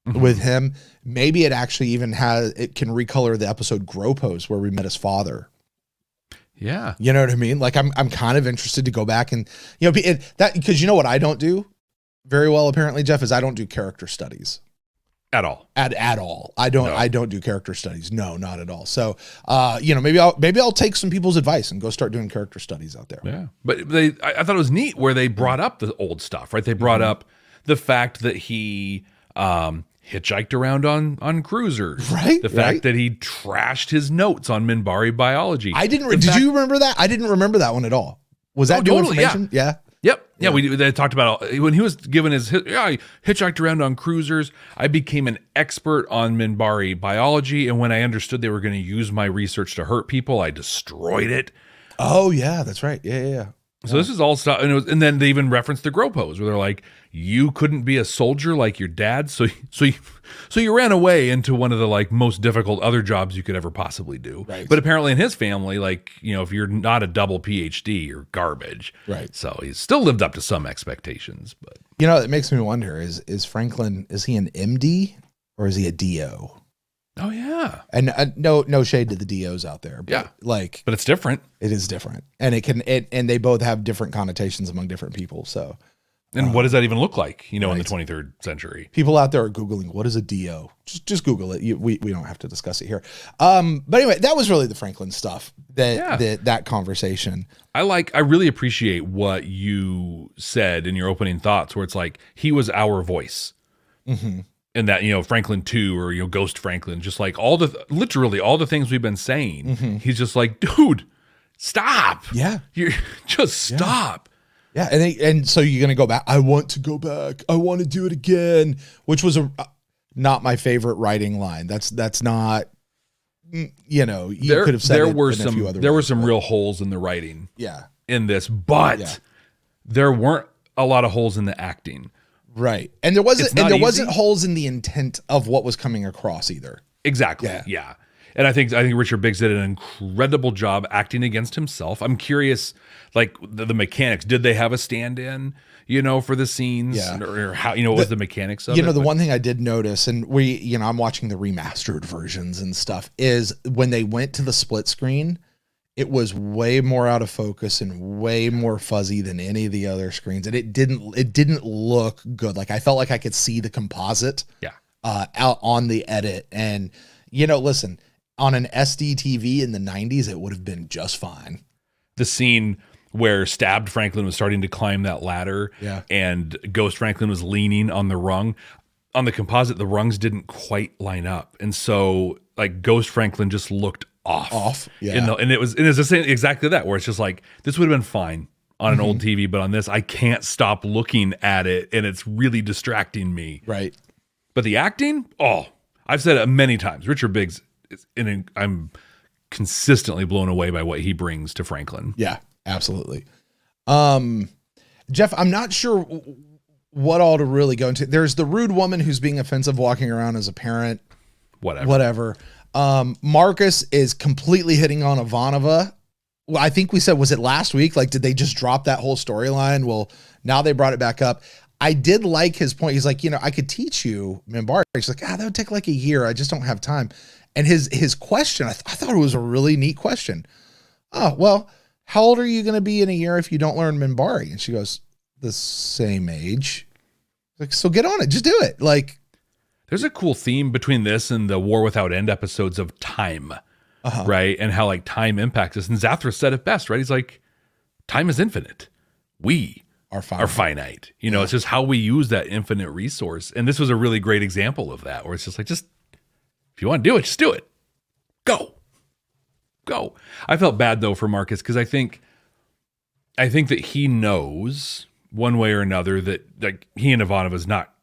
mm-hmm. with him. Maybe it actually even has it can recolor the episode grow Gropos where we met his father. Yeah. You know what I mean? Like I'm I'm kind of interested to go back and you know be- it, that because you know what I don't do very well apparently Jeff is I don't do character studies At all. at at all. I don't No. I don't do character studies. No, not at all. So uh you know maybe I'll maybe I'll take some people's advice and go start doing character studies out there. Yeah, but they I, I thought it was neat where they brought up the old stuff, right? They brought Mm-hmm. up the fact that he um hitchhiked around on on cruisers, Right, The fact right. that he trashed his notes on Minbari biology. I didn't did fact- you remember that? I didn't remember that one at all. Was that Oh, totally, yeah. Yeah. Yep. Yeah, we they talked about when he was given his yeah, I hitchhiked around on cruisers. I became an expert on Minbari biology, and when I understood they were going to use my research to hurt people, I destroyed it. Oh yeah, that's right. Yeah, yeah, yeah. So this is all stuff, and, it was, and then they even referenced the Gropos, where they're like, "You couldn't be a soldier like your dad, so so you so you ran away into one of the like most difficult other jobs you could ever possibly do." Right. But apparently, in his family, like you know, if you're not a double PhD, you're garbage. Right. So he's still lived up to some expectations, but You know, it makes me wonder is is Franklin is he an MD or is he a DO? oh yeah, And uh, no no shade to the DOs out there, but Yeah. like but it's different. it is different. And it can it and they both have different connotations among different people. So And what does that even look like? You know, in the 23rd century. people out there are googling what is a do just just google it you, we, we don't have to discuss it here um but anyway that was really the franklin stuff that Yeah. that that conversation I like I really appreciate what you said in your opening thoughts where it's like he was our voice. and that you know Franklin two or you know Ghost Franklin, just like all the literally all the things we've been saying. He's just like, dude, stop. Yeah. you just stop. Yeah, and they, and so you're gonna go back. I want to go back. I want to do it again, which was a uh, not my favorite writing line. That's that's not. mm, You know, you There, could have said there were some few other there were some but- real holes in the writing yeah, in this, but Yeah. there weren't a lot of holes in the acting. right. And there wasn't and there easy. wasn't holes in the intent of what was coming across either. Exactly. Yeah. Yeah. And I think I think Richard Biggs did an incredible job acting against himself. I'm curious, like the, the mechanics. Did they have a stand-in, you know, for the scenes, Yeah. or, or how you know what was the mechanics of it? you it? know the But- one thing i did notice and we you know i'm watching the remastered versions and stuff is when they went to the split screen it was way more out of focus and way more fuzzy than any of the other screens and it didn't it didn't look good like i felt like i could see the composite Yeah. uh out on the edit and you know listen on an sd tv in the 90s it would have been just fine the scene where stabbed Franklin was starting to climb that ladder, Yeah. and Ghost Franklin was leaning on the rung. On the composite, the rungs didn't quite line up, and so like Ghost Franklin just looked off. Off, yeah. The- and it was and it's the same exactly that where it's just like this would have been fine on an old Mm-hmm. TV, but on this I can't stop looking at it, and it's really distracting me. right But the acting, oh, I've said it many times. Richard Biggs, is, and I'm consistently blown away by what he brings to Franklin. Yeah, absolutely. Um, Jeff, I'm not sure what all to really go into. There's the rude woman who's being offensive walking around as a parent, Whatever. whatever. Um, Marcus is completely hitting on Ivanova. Well, I think we said, was it last week? Like, did they just drop that whole storyline? Well, now they brought it back up. I did like his point. He's like, you know, I could teach you Minbari. He's like, ah, that would take like a year. I just don't have time. And his his question, I, th- I thought it was a really neat question. Oh, well, how old are you going to be in a year if you don't learn Minbari? And she goes, the same age. Like, so get on it. Just do it. Like, There's a cool theme between this and the War Without End episodes of time, Uh-huh. right? And how like time impacts us. And Zathras said it best, right? He's like, time is infinite. We Are finite. are finite. You know, it's just how we use that infinite resource. And this was a really great example of that, where it's just like, just if you want to do it, just do it. Go. Go. I felt bad though for Marcus because I think I think that he knows one way or another that like he and Ivanova is not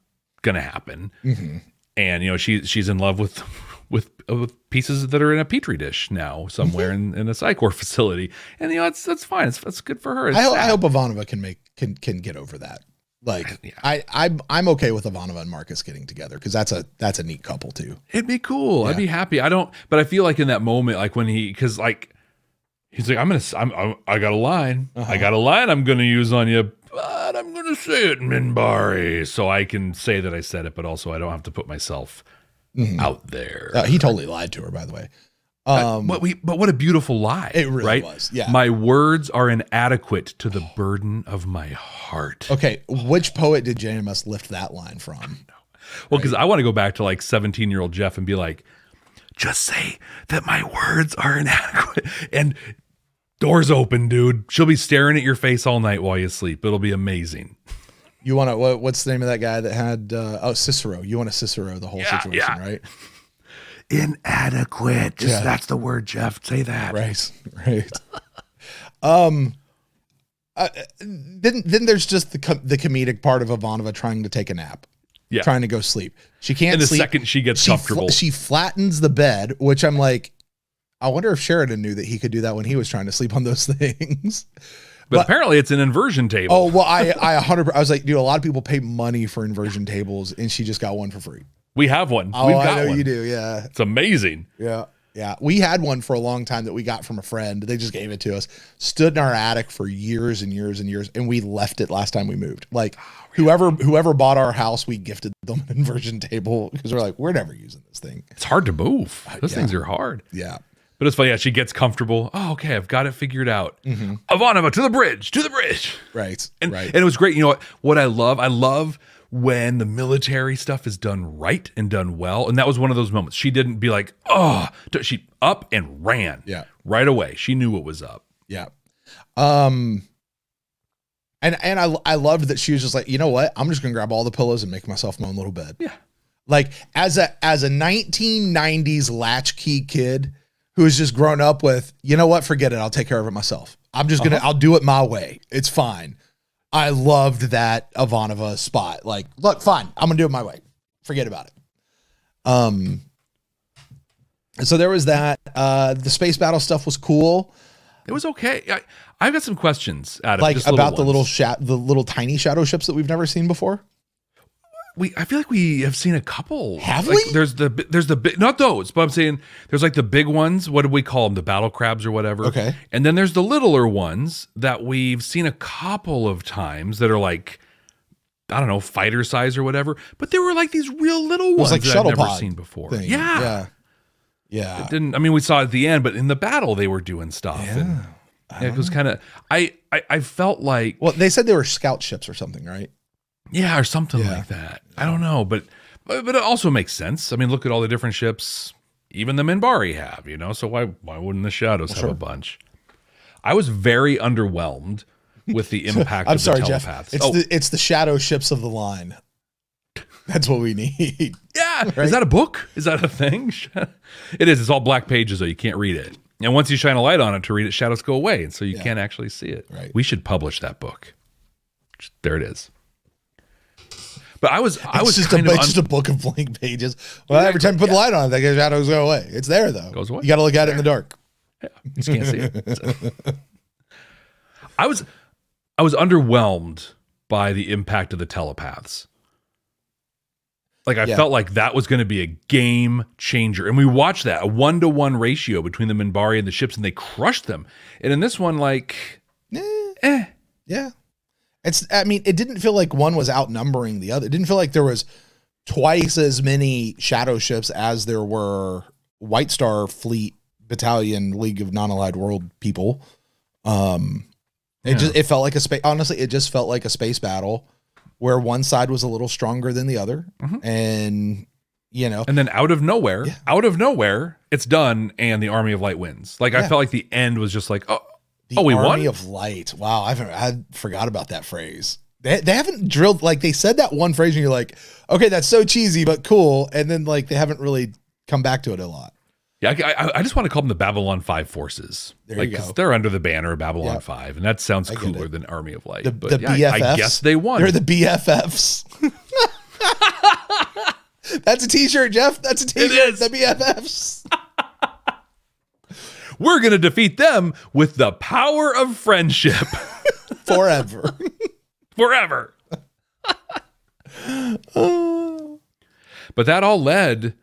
gonna happen. Mm-hmm. And you know, she she's in love with with, with pieces that are in a petri dish now somewhere mm-hmm. in, in a Psi Corps facility. And you know, that's that's fine. It's that's good for her. I, I hope Ivanova can make can can get over that. Like I I'm I'm okay with Ivanova and Marcus getting together because that's a that's a neat couple too. It'd be cool. I'd be happy. I don't, but I feel like in that moment, like when he, because like he's like, I'm gonna, I'm, I'm I got a line, Uh-huh. I got a line I'm gonna use on you, but I'm gonna say it, Minbari, so I can say that I said it, but also I don't have to put myself out there. Uh, he totally lied to her, by the way. Um, but we, but what a beautiful lie! It really right? was, yeah. My words are inadequate to the burden of my heart. okay, which poet did JMS lift that line from? Well, because I want to go back to like 17 year old Jeff and be like, just say that my words are inadequate. And doors open, dude. She'll be staring at your face all night while you sleep. It'll be amazing. You want to what, what's the name of that guy that had uh, oh Cicero? You want to Cicero the whole Yeah, situation, yeah. right? Inadequate. Just Yeah. that's the word, Jeff. Say that. Right, right. um, uh, then then there's just the com- the comedic part of Ivanova trying to take a nap, Yeah. trying to go sleep. She can't. And the sleep. second she gets she fl- comfortable. she flattens the bed, which I'm like, I wonder if Sheridan knew that he could do that when he was trying to sleep on those things. but, apparently it's an inversion table. Oh well, I I hundred. I was like, dude, a lot of people pay money for inversion tables, and she just got one for free. We have one. Oh, We've I know one. you do. Yeah, It's amazing. yeah, yeah. We had one for a long time that we got from a friend. They just gave it to us. Stood in our attic for years and years and years, and we left it last time we moved. Like ah, whoever whoever bought our house, we gifted them an inversion table because we're like, we're never using this thing. It's hard to move. Uh, Those yeah. things are hard. Yeah. But it's funny. Yeah, she gets comfortable. Oh, okay. I've got it figured out. Mm-hmm. Ivanova to the bridge, to the bridge. Right. And, right. and it was great. You know what? What I love, I love when the military stuff is done right and done well. And that was one of those moments. She didn't be like, oh, she up and ran. Yeah. Right away. She knew what was up. Yeah. Um and and I I loved that she was just like, you know what? I'm just gonna grab all the pillows and make myself my own little bed. Yeah. Like as a as a 1990s latchkey kid who's just grown up with, you know what, forget it, I'll take care of it myself. I'm just gonna I'll do it my way. It's fine. I loved that Ivanova spot. Like, look, fine, I'm gonna do it my way. Forget about it. Um so there was that. Uh the space battle stuff was cool. It was okay. I, I've got some questions, Adam. Like just about the little shat the little tiny shadow ships that we've never seen before. We I feel like we have seen a couple. Have Like, we? There's the there's the big not those, but I'm saying there's like the big ones. What do we call them? The battle crabs or whatever. Okay. And then there's the littler ones that we've seen a couple of times that are like I don't know fighter size or whatever. But there were like these real little ones like that I've never seen before. thing. Yeah. Yeah. Yeah. It Didn't I mean we saw it at the end, but in the battle they were doing stuff. And it was kind of I, I I felt like Well, they said they were scout ships or something, right? Yeah, or something Yeah. like that. I don't know, but, but but it also makes sense. I mean, look at all the different ships even the Minbari have, you know. So why why wouldn't the Shadows have a bunch? I was very underwhelmed with the impact I'm of sorry, the Jeff. It's oh, the it's the shadow ships of the line. That's what we need. yeah, is that a book? Is that a thing? it is. It's all black pages, though. You can't read it. And once you shine a light on it to read it, shadows go away, and so you can't actually see it. Right. We should publish that book. There it is. But I was I It's was just a, of it's un- just a book of blank pages. Well, every time you put the light on it, the shadows go away. It's there though. Goes away. You got to look at it in the dark. just can't see it. So. I was I was underwhelmed by the impact of the telepaths. Like I Yeah. felt like that was going to be a game changer, and we watched that a one to one ratio between the Minbari and the ships, and they crushed them. And in this one, like, eh, Yeah. It's I mean, it didn't feel like one was outnumbering the other. It didn't feel like there was twice as many shadow ships as there were White Star Fleet Battalion League of Non-Allied World people. Um it just it felt like a space honestly, it just felt like a space battle where one side was a little stronger than the other. And you know, and then out of nowhere, out of nowhere, it's done, and the Army of Light wins. Like I felt like the end was just like, oh, the oh, we Army won. of Light. Wow, I haven't I forgot about that phrase. They, they haven't drilled like they said that one phrase and you're like, okay, that's so cheesy but cool, and then like they haven't really come back to it a lot. Yeah, I, I, I just want to call them the Babylon Five forces. There you like, 'cause go. they're under the banner of Babylon. Five, and that sounds cooler than Army of Light. The, but the yeah, BFFs. I guess they won. They're the BFFs. That's a T-shirt, Jeff. That's a T-shirt. is. The BFFs. We're gonna defeat them with the power of friendship Forever. forever. but that all led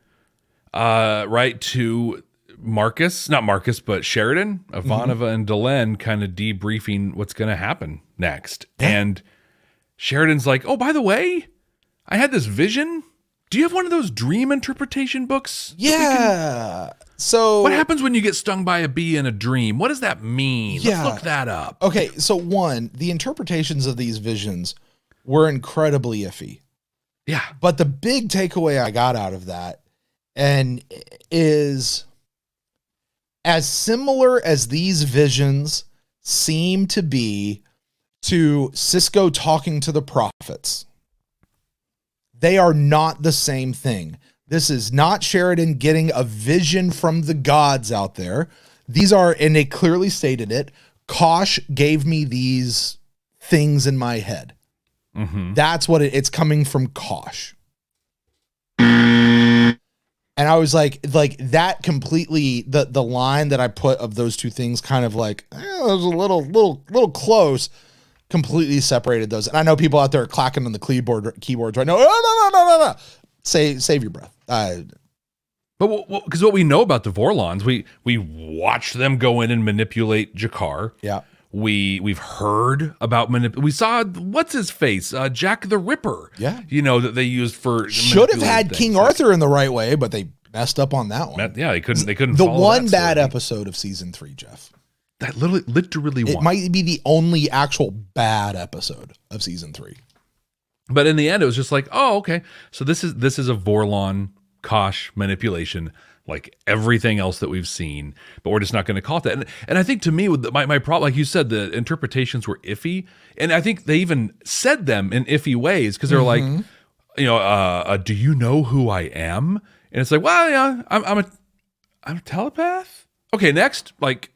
uh, right to Marcus, not Marcus, but Sheridan, Ivanova, and Delenn kind of debriefing what's going to happen next. And Sheridan's like, "Oh, by the way, I had this vision. Do you have one of those dream interpretation books? yeah. So What happens when you get stung by a bee in a dream? What does that mean? Yeah. Let's look that up. Okay, so one, the interpretations of these visions were incredibly iffy. Yeah. But the big takeaway I got out of that and is as similar as these visions seem to be to Sisko talking to the prophets. They are not the same thing. This is not Sheridan getting a vision from the gods out there. These are, and they clearly stated it. Kosh gave me these things in my head. That's what it, it's coming from Kosh. And I was like, like that completely the the line that I put of those two things kind of like eh, it was a little little little close. Completely separated those. And I know people out there are clacking on the keyboard keyboards right now. No, no, no, no, no, no. Say save your breath. Uh, But because what we know about the Vorlons, we we watch them go in and manipulate G'Kar. yeah. We we've heard about manip. We saw what's his face, uh, Jack the Ripper. Yeah. you know that they used for Should have had things. King Arthur in the right way, but they messed up on that one. Yeah, they couldn't. They couldn't. the one bad episode of season three, Jeff. That literally, literally It one. might be the only actual bad episode of season three. But in the end, it was just like, oh, okay. So this is this is a Vorlon Kosh manipulation, like everything else that we've seen. But we're just not going to call it that. And, and I think to me, with the, my my problem, like you said, the interpretations were iffy, and I think they even said them in iffy ways because they're like, you know, uh, uh, do you know who I am? And it's like, well, yeah, I'm, I'm a, I'm a telepath. Okay, next, like,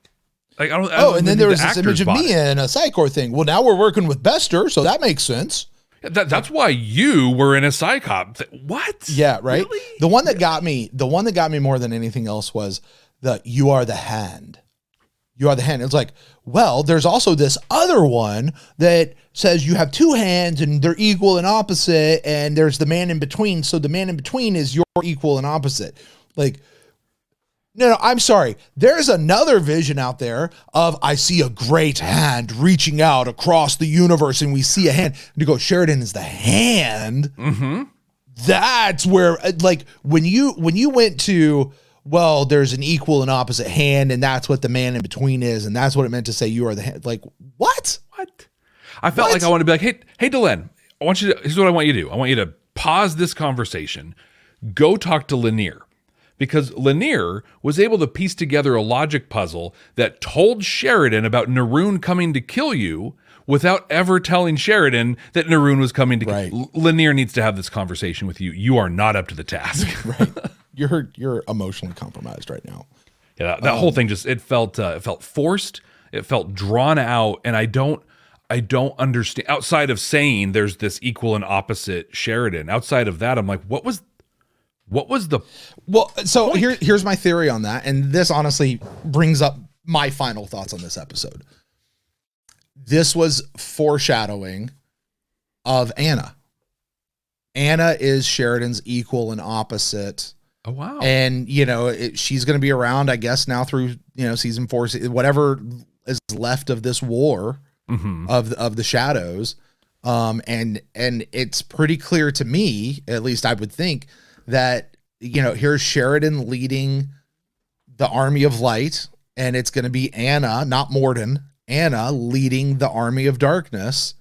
like I don't. I Oh, don't and then there the was this image of me in a Psi Corps thing. Well, now we're working with Bester, so that makes sense. That, that's why you were in a psychop. What? Yeah, right. Really? The one that got me, the one that got me more than anything else was the "You are the hand." You are the hand. It's like, well, there's also this other one that says you have two hands and they're equal and opposite, and there's the man in between. So the man in between is your equal and opposite. Like, no, no, I'm sorry. There's another vision out there of I see a great hand reaching out across the universe, and we see a hand. And you go, Sheridan is the hand. That's where, uh, like, when you when you went to, well, there's an equal and opposite hand, and that's what the man in between is, and that's what it meant to say you are the hand. Like, what? What? I felt What? like I wanted to be like, hey, hey, Delenn, I want you to. Here's what I want you to do. I want you to pause this conversation, go talk to Lennier, because Lennier was able to piece together a logic puzzle that told Sheridan about Neroon coming to kill you without ever telling Sheridan that Neroon was coming to Right. kill. L- Lennier needs to have this conversation with you. You are not up to the task. right. You're you're emotionally compromised right now. Yeah, that, that whole thing just it felt uh, it felt forced. It felt drawn out, and I don't I don't understand. Outside of saying there's this equal and opposite Sheridan, outside of that, I'm like, what was what was the Well, so here, here's my theory on that, and this honestly brings up my final thoughts on this episode. This was foreshadowing of Anna. Anna is Sheridan's equal and opposite, oh wow and you know it, she's going to be around, I guess, now through you know season four, whatever is left of this war of of the shadows. Um, and and it's pretty clear to me, at least I would think, that you know here's Sheridan leading the army of light, and it's going to be Anna, not Morden, Anna leading the army of darkness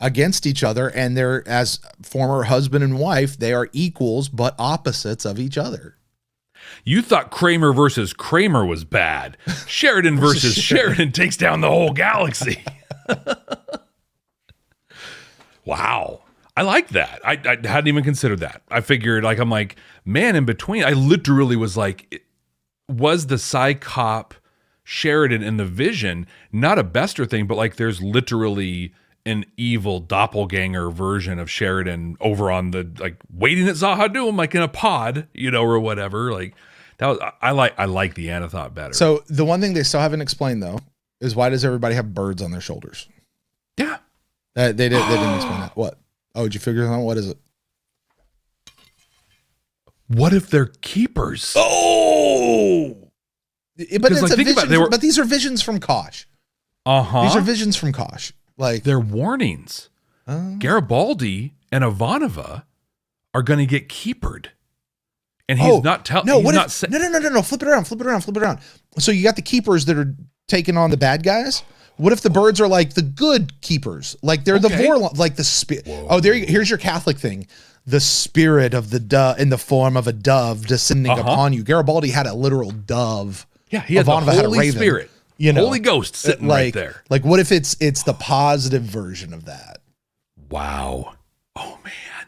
against each other, and they're as former husband and wife, they are equals but opposites of each other. You thought Kramer versus Kramer was bad. Sheridan versus Sheridan takes down the whole galaxy. I like that. I, I hadn't even considered that. I figured, like, I'm like, man, in between, I literally was like, was the Psi Cop Sheridan in the vision not a Bester thing, but like, there's literally an evil doppelganger version of Sheridan over on the like waiting at Z'ha'dum, like in a pod, you know, or whatever. Like that was I- I like I like the Anathot better. So the one thing they still haven't explained though is why does everybody have birds on their shoulders? yeah. Uh, they, did, they didn't explain that. What? Oh, did you figure it out? What is it? What if they're keepers? Oh, but it's like, a vision it, were- but these are visions from Kosh. Uh-huh. These are visions from Kosh. Like They're warnings. Oh. Garibaldi and Ivanova are going to get keepered. And he's oh, not telling No, what not if, no, no, no, no, no. Flip it around. Flip it around. Flip it around. So you got the keepers that are taking on the bad guys. What if the birds are like the good keepers? Like they're the Okay. Vorlon, like the spirit. Oh, there. You, here's your Catholic thing. The spirit of the dove in the form of a dove descending Uh-huh. upon you. Garibaldi had a literal dove. Yeah, he had the Ivanova had a Holy raven. Spirit. You know, Holy Ghost sitting like, right there. Like, what if it's it's the positive version of that? Wow. Oh man.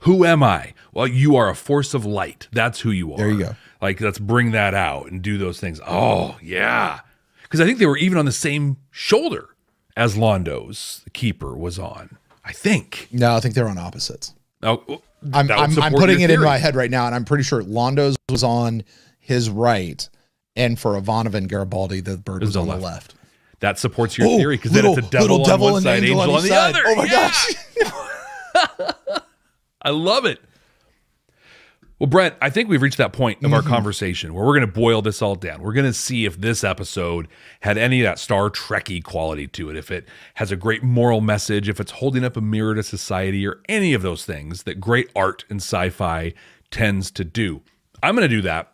Who am I? Well, you are a force of light. That's who you are. There you go. Like let's bring that out and do those things. Oh, yeah. Cuz I think they were even on the same shoulder as Londo's keeper was on. I think. No, I think they're on opposites. Oh, I'm I'm, I'm putting it in my head right now, and I'm pretty sure Londo's was on his right, and for Ivanov and Garibaldi, the bird was the on left. the left. That supports your Oh, theory because then it's a devil, little devil on one side, angel angel, on on, the side. other. Oh my Yeah. gosh. I love it. Well, Brent, I think we've reached that point of Mm-hmm. our conversation where we're going to boil this all down. We're going to see if this episode had any of that Star Trekky quality to it, if it has a great moral message, if it's holding up a mirror to society, or any of those things that great art and sci-fi tends to do. I'm going to do that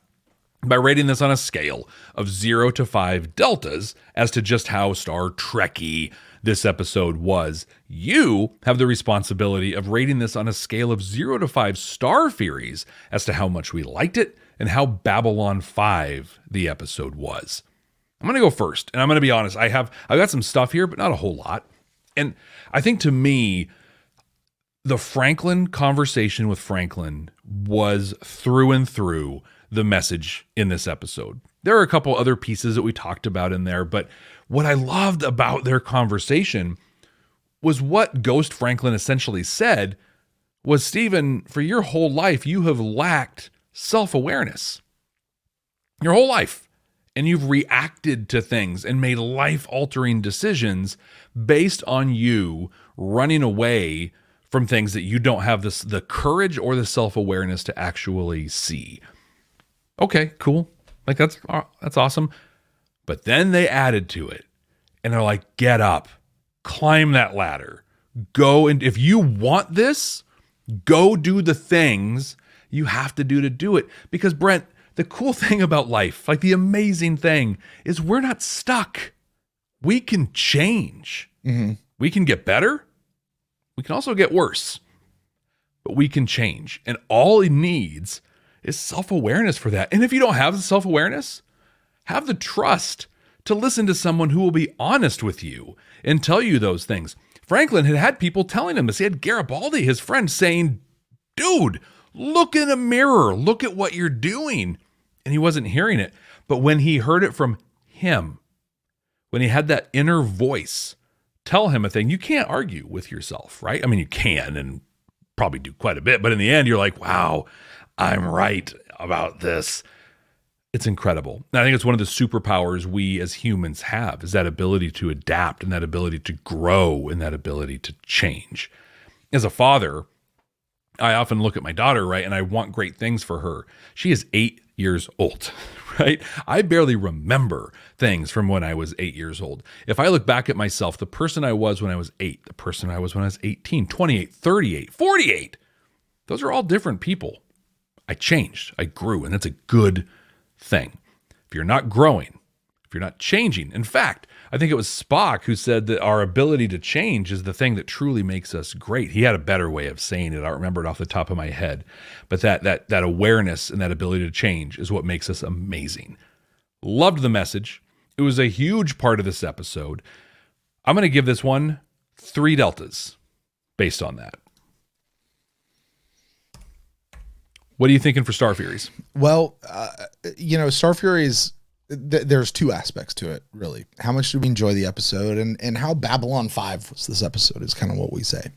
by rating this on a scale of zero to five deltas as to just how Star Trekky this episode was. You have the responsibility of rating this on a scale of zero to five Star Furies as to how much we liked it and how Babylon 5 the episode was. I'm gonna go first, and I'm gonna be honest. I have I've got some stuff here, but not a whole lot. And I think to me, the Franklin conversation with Franklin was through and through the message in this episode. There are a couple other pieces that we talked about in there, but what I loved about their conversation was what Ghost Franklin essentially said was Stephen, for your whole life, you have lacked self awareness. Your whole life. And you've reacted to things and made life altering decisions based on you running away from things that you don't have this, the courage or the self awareness to actually see. Okay, cool. Like that's uh, that's awesome. But then they added to it, and they're like, "Get up, climb that ladder, go and if you want this, go do the things you have to do to do it." Because Brent, the cool thing about life, like the amazing thing, is we're not stuck. We can change. We can get better. We can also get worse. But we can change. And all it needs is self awareness for that. And if you don't have the self awareness, have the trust to listen to someone who will be honest with you and tell you those things. Franklin had had people telling him this. He had Garibaldi, his friend, saying, Dude, look in a mirror, look at what you're doing. And he wasn't hearing it. But when he heard it from him, when he had that inner voice tell him a thing, you can't argue with yourself, right? I mean, you can and probably do quite a bit, but in the end, you're like, wow, I'm right about this. It's incredible. And I think it's one of the superpowers we as humans have is that ability to adapt and that ability to grow and that ability to change. As a father, I often look at my daughter, right, and I want great things for her. She is eight years old, right? I barely remember things from when I was eight years old. If I look back at myself, the person I was when I was eight, the person I was when I was 18, 28, 38, 48, those are all different people. I changed, I grew, and that's a good thing. If you're not growing, if you're not changing, in fact, I think it was Spock who said that our ability to change is the thing that truly makes us great. He had a better way of saying it. I don't remember it off the top of my head, but that that that awareness and that ability to change is what makes us amazing. Loved the message. It was a huge part of this episode. I'm going to give this one three deltas based on that. What are you thinking for Star Furies? Well, uh, you know, Star Furies. Th- there's two aspects to it, really. How much did we enjoy the episode, and and how Babylon Five was this episode is kind of what we say.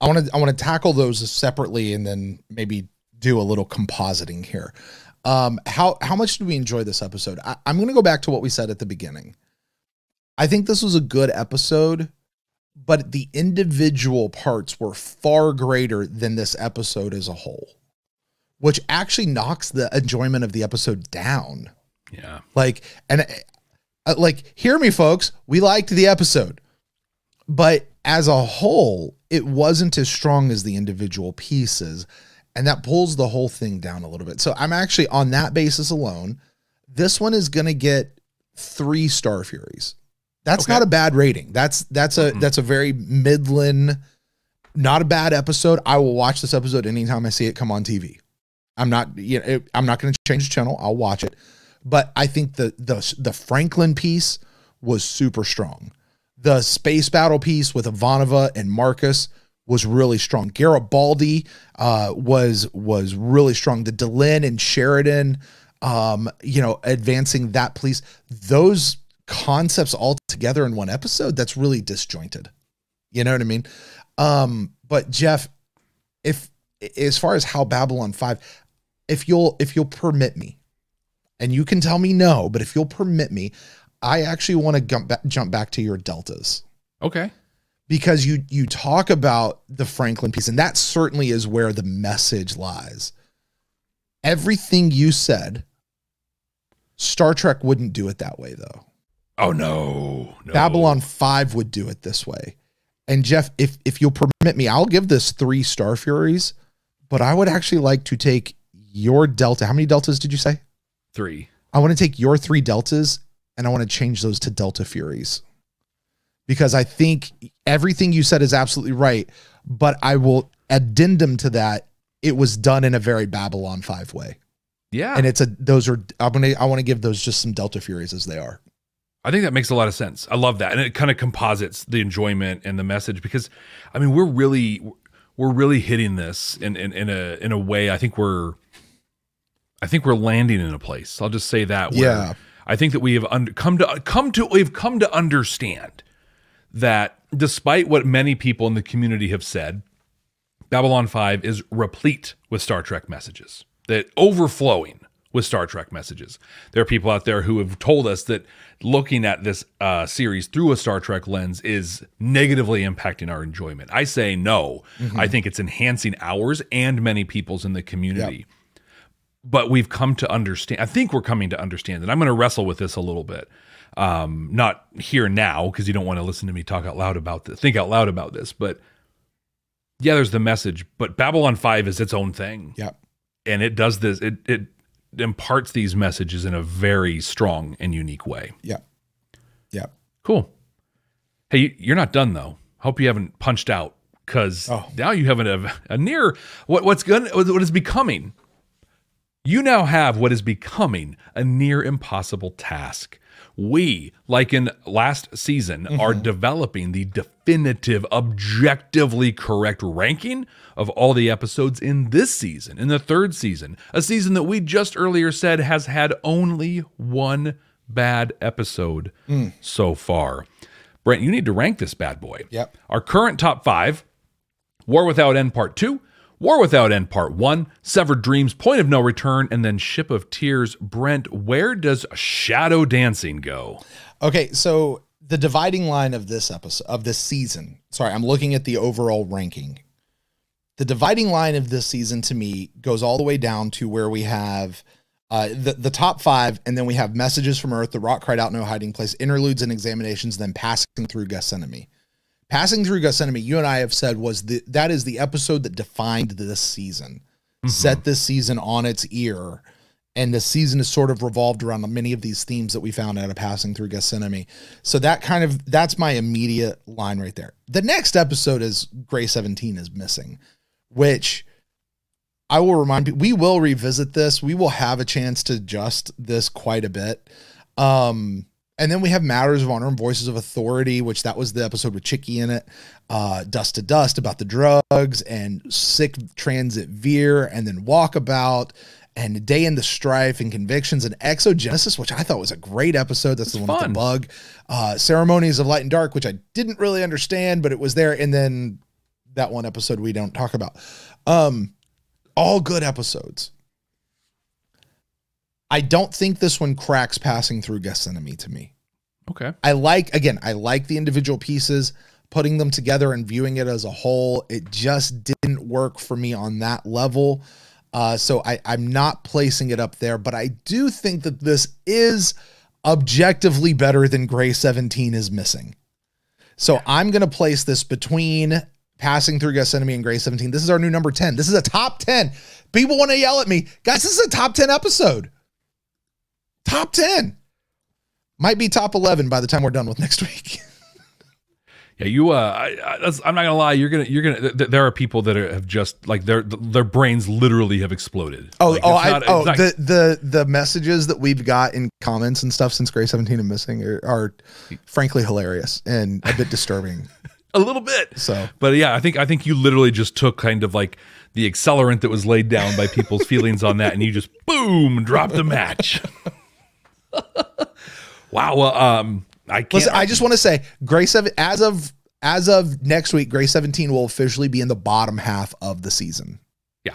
I want to I want to tackle those separately, and then maybe do a little compositing here. Um, how how much did we enjoy this episode? I, I'm going to go back to what we said at the beginning. I think this was a good episode, but the individual parts were far greater than this episode as a whole, which actually knocks the enjoyment of the episode down. Yeah. Like, and uh, like, hear me, folks. We liked the episode, but as a whole, it wasn't as strong as the individual pieces. And that pulls the whole thing down a little bit. So I'm actually on that basis alone. This one is going to get three Star Furies. That's Okay. not a bad rating. That's that's a that's a very midland, not a bad episode. I will watch this episode anytime I see it come on TV. I'm not you know it- I'm not going to change the channel. I'll watch it. But I think the the the Franklin piece was super strong. The space battle piece with Ivanova and Marcus was really strong. Garibaldi uh, was was really strong. The Delenn and Sheridan, um, you know, advancing that police. Those concepts all together in one episode. That's really disjointed. You know what I mean? Um, but Jeff, if as far as how Babylon Five, if you'll if you'll permit me, and you can tell me no, but if you'll permit me, I actually want to jump back, jump back to your deltas Okay. because you you talk about the Franklin piece, and that certainly is where the message lies. Everything you said, Star Trek wouldn't do it that way, though. Oh no. no. Babylon 5 would do it this way. And Jeff, if if you'll permit me, I'll give this three Star Furies, but I would actually like to take your delta. How many deltas did you say? Three. I want to take your three deltas and I want to change those to Delta Furies. Because I think everything you said is absolutely right, but I will addendum to that. It was done in a very Babylon 5 way. Yeah. And it's a those are I'm gonna I want to give those just some Delta Furies as they are. I think that makes a lot of sense. I love that, and it kind of composites the enjoyment and the message because, I mean, we're really we're really hitting this in in, in a in a way. I think we're I think we're landing in a place. I'll just say that. Yeah. I think that we have under, come to come to we've come to understand that despite what many people in the community have said, Babylon 5 is replete with Star Trek messages, that overflowing with Star Trek messages. There are people out there who have told us that looking at this uh, series through a Star Trek lens is negatively impacting our enjoyment. I say no. I think it's enhancing ours and many people's in the community. But we've come to understand, I think we're coming to understand, and I'm going to wrestle with this a little bit. Um, not here now, because you don't want to listen to me talk out loud about this, think out loud about this, but yeah, there's the message, but Babylon 5 is its own thing. Yeah. And it does this, it, it imparts these messages in a very strong and unique way. Yeah. Yeah. Cool. Hey, you're not done though. Hope you haven't punched out because Oh. now you have a, a near what what's going what is becoming. You now have what is becoming a near impossible task. We, like in last season, are mm-hmm. developing the definitive, objectively correct ranking of all the episodes in this season, in the third season, a season that we just earlier said has had only one bad episode mm. so far. Brent, you need to rank this bad boy. Yep. Our current top five War Without End Part 2, War Without End Part 1, Severed Dreams, Point of No Return, and then Ship of Tears. Brent, where does Shadow Dancing go? Okay, so the dividing line of this episode of this season. Sorry, I'm looking at the overall ranking. The dividing line of this season to me goes all the way down to where we have uh, the the top five, and then we have messages from Earth, the Rock cried out, no hiding place, interludes and examinations, then passing through Gethsemane. Passing through Gethsemane, you and I have said was the that is the episode that defined this season, set this season on its ear, and the season is sort of revolved around many of these themes that we found out of passing through Gethsemane. So that kind of that's my immediate line right there. The next episode is Gray 17 is missing, which I will remind people we will revisit this. We will have a chance to adjust this quite a bit. Um and then we have Matters of Honor and Voices of Authority, which that was the episode with Chicky in it. Uh, Dust to Dust about the drugs and Sic Transit Vir, and then Walkabout and Day in the Strife and Convictions and Exogenesis, which I thought was a great episode. That's the one with the bug. Uh, Ceremonies of Light and Dark, which I didn't really understand, but it was there. And then that one episode we don't talk about. Um, all good episodes. I don't think this one cracks passing through Gethsemane to me. Okay. I like again, I like the individual pieces, putting them together and viewing it as a whole. It just didn't work for me on that level. Uh, so I, I'm not placing it up there, but I do think that this is objectively better than Gray 17 is missing. So I'm gonna place this between passing through Gethsemane and Gray 17. This is our new number 10. This is a top 10. People want to yell at me. Guys, this is a top 10 episode. Top 10. Might be top 11 by the time we're done with next week. Yeah, you. Uh, I, I, that's, I'm not gonna lie. You're gonna. You're gonna. Th- th- there are people that are, have just like their their brains literally have exploded. Oh, Like, oh, it's I, oh, not- the the the messages that we've got in comments and stuff since Gray 17 and missing are, are frankly hilarious and a bit disturbing. a little bit. So- but yeah, I think I think you literally just took kind of like the accelerant that was laid down by people's feelings on that, and you just boom dropped the match. wow. Well, um, I can't. Listen, I just want to say Gray 7 as of as of next week, Gray 17 will officially be in the bottom half of the season. yeah.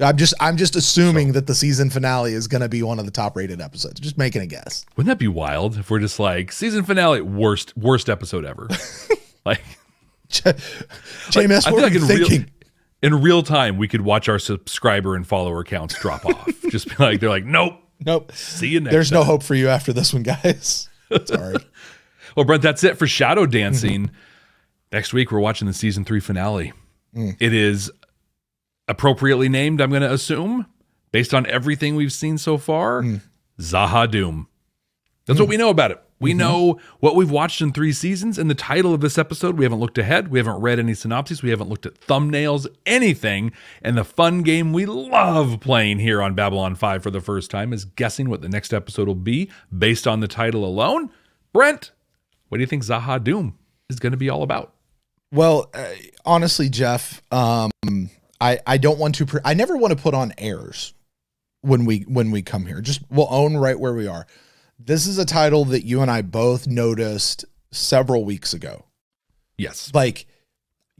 I'm just I'm just assuming that the season finale is going to be one of the top rated episodes. Just making a guess. Wouldn't that be wild if we're just like season finale worst worst episode ever? like JMS, I what are you in real, in real time we could watch our subscriber and follower counts drop off. just be like they're like, nope. Nope. See you next. There's no hope for you after this one, guys. Sorry. Well, Brent, that's it for Shadow Mm-hmm. Dancing. Next week, we're watching the season three finale. Mm. It is appropriately named, I'm going to assume, based on everything we've seen so far Mm. Z'ha'dum. That's what we know about it. We Mm-hmm. know what we've watched in three seasons and the title of this episode. We haven't looked ahead. We haven't read any synopses. We haven't looked at thumbnails, anything. And the fun game we love playing here on Babylon 5 for the first time is guessing what the next episode will be based on the title alone. Brent, what do you think Z'ha'dum is going to be all about? Well, uh, honestly, Jeff, um, I I don't want to. Pre- I never want to put on airs when we when we come here. Just we'll own right where we are. This is a title that you and I both noticed several weeks ago. Yes. Like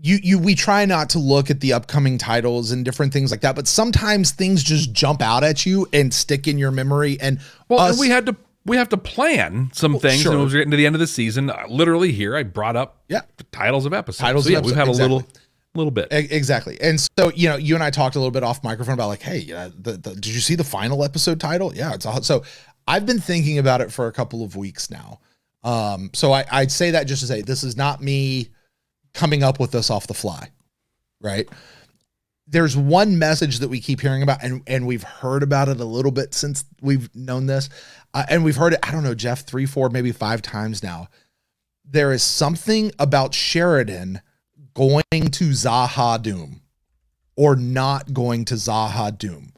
you you we try not to look at the upcoming titles and different things like that, but sometimes things just jump out at you and stick in your memory. And Well, us- and we had to we have to plan some Well, things. sure. We're getting to the end of the season, uh, literally here, I brought up Yeah. the titles of episodes. Titles So, of yeah, we've had episodes, a little exactly. little bit. Exactly. And so, you know, you and I talked a little bit off microphone about like, hey, uh, the, the, did you see the final episode title? Yeah, it's all, so I've been thinking about it for a couple of weeks now. Um, so I, I'd say that just to say this is not me coming up with this off the fly, right? There's one message that we keep hearing about, and and we've heard about it a little bit since we've known this, uh, and we've heard it. I don't know, Jeff, three, four, maybe five times now. There is something about Sheridan going to Z'ha'dum or not going to Z'ha'dum.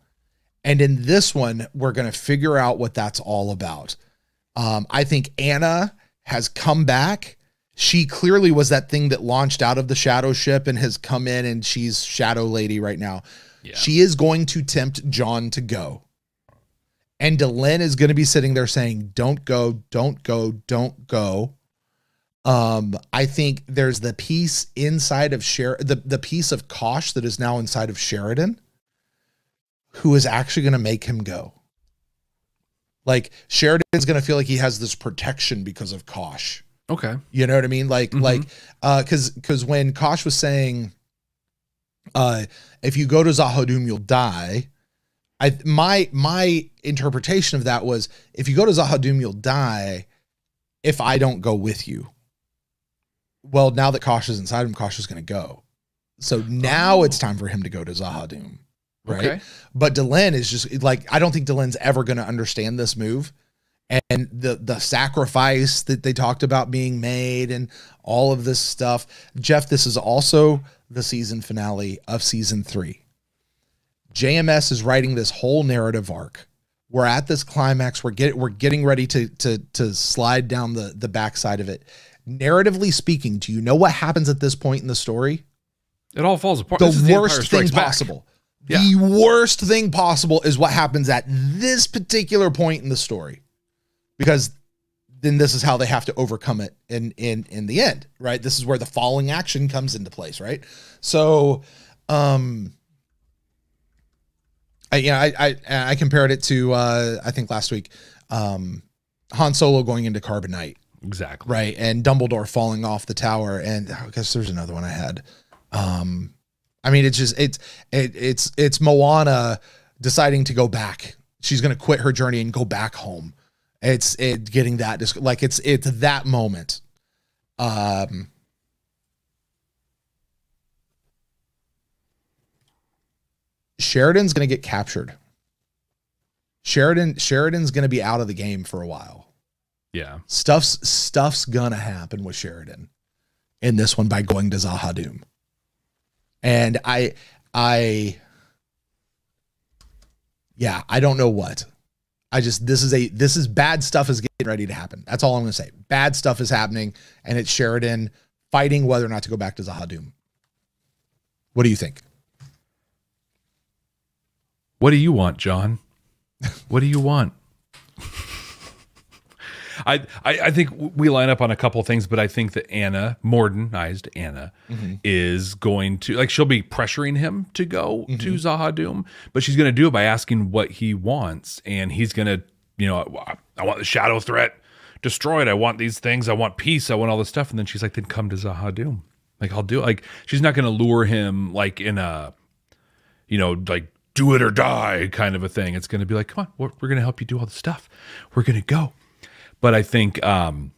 And in this one, we're going to figure out what that's all about. Um, I think Anna has come back. She clearly was that thing that launched out of the shadow ship and has come in, and she's Shadow Lady right now. She is going to tempt John to go. And Delenn is going to be sitting there saying, Don't go, don't go, don't go. Um, I think there's the piece inside of Sher the, the piece of Kosh that is now inside of Sheridan, who is actually going to make him go. Like Sheridan's going to feel like he has this protection because of Kosh. Okay. You know what I mean? Like, Mhm. like, uh, cause, cause when Kosh was saying, uh, if you go to Z'ha'dum, you'll die. I, my, my interpretation of that was if you go to Z'ha'dum, you'll die if I don't go with you. Well, now that Kosh is inside him, Kosh is going to go. So now it's time for him to go to Z'ha'dum. Right. Okay. But Delenn is just like, I don't think Delenn's ever going to understand this move. And the the sacrifice that they talked about being made and all of this stuff. Jeff, this is also the season finale of season three. JMS is writing this whole narrative arc. We're at this climax. We're get, we're getting ready to to to slide down the the backside of it. Narratively speaking, do you know what happens at this point in the story? It all falls apart. This the worst thing Back. possible. Yeah. The worst thing possible is what happens at this particular point in the story. Because then this is how they have to overcome it in in in the end, right? This is where the falling action comes into place, right? So um I, yeah, I, I I compared it to uh I think last week um Han Solo going into Carbonite Exactly. right and dumbledore falling off the tower and i guess there's another one i had um i mean it's just it's it, it's it's moana deciding to go back. She's going to quit her journey and go back home. It's it getting that like it's it's that moment. Um sheridan's going to get captured. Sheridan sheridan's going to be out of the game for a while. Yeah. stuff's stuff's gonna happen with Sheridan in this one by going to Z'ha'dum. And I I yeah, I don't know what. I just this is a this is bad stuff is getting ready to happen. That's all I'm gonna say. Bad stuff is happening, and it's Sheridan fighting whether or not to go back to Z'ha'dum. What do you think? What do you want, John? What do you want? I, I I think we line up on a couple things, but I think that Anna, modernized Anna, mm-hmm. is going to like she'll be pressuring him to go mm-hmm. to Z'ha'dum, but she's going to do it by asking what he wants, and he's going to, you know, I, I want the shadow threat destroyed. I want these things. I want peace. I want all this stuff, and then she's like, then come to Z'ha'dum. Like I'll do it. Like she's not going to lure him like in a you know, like do it or die kind of a thing. It's going to be like, come on, we're, we're going to help you do all the stuff. We're going to go. But I think, um,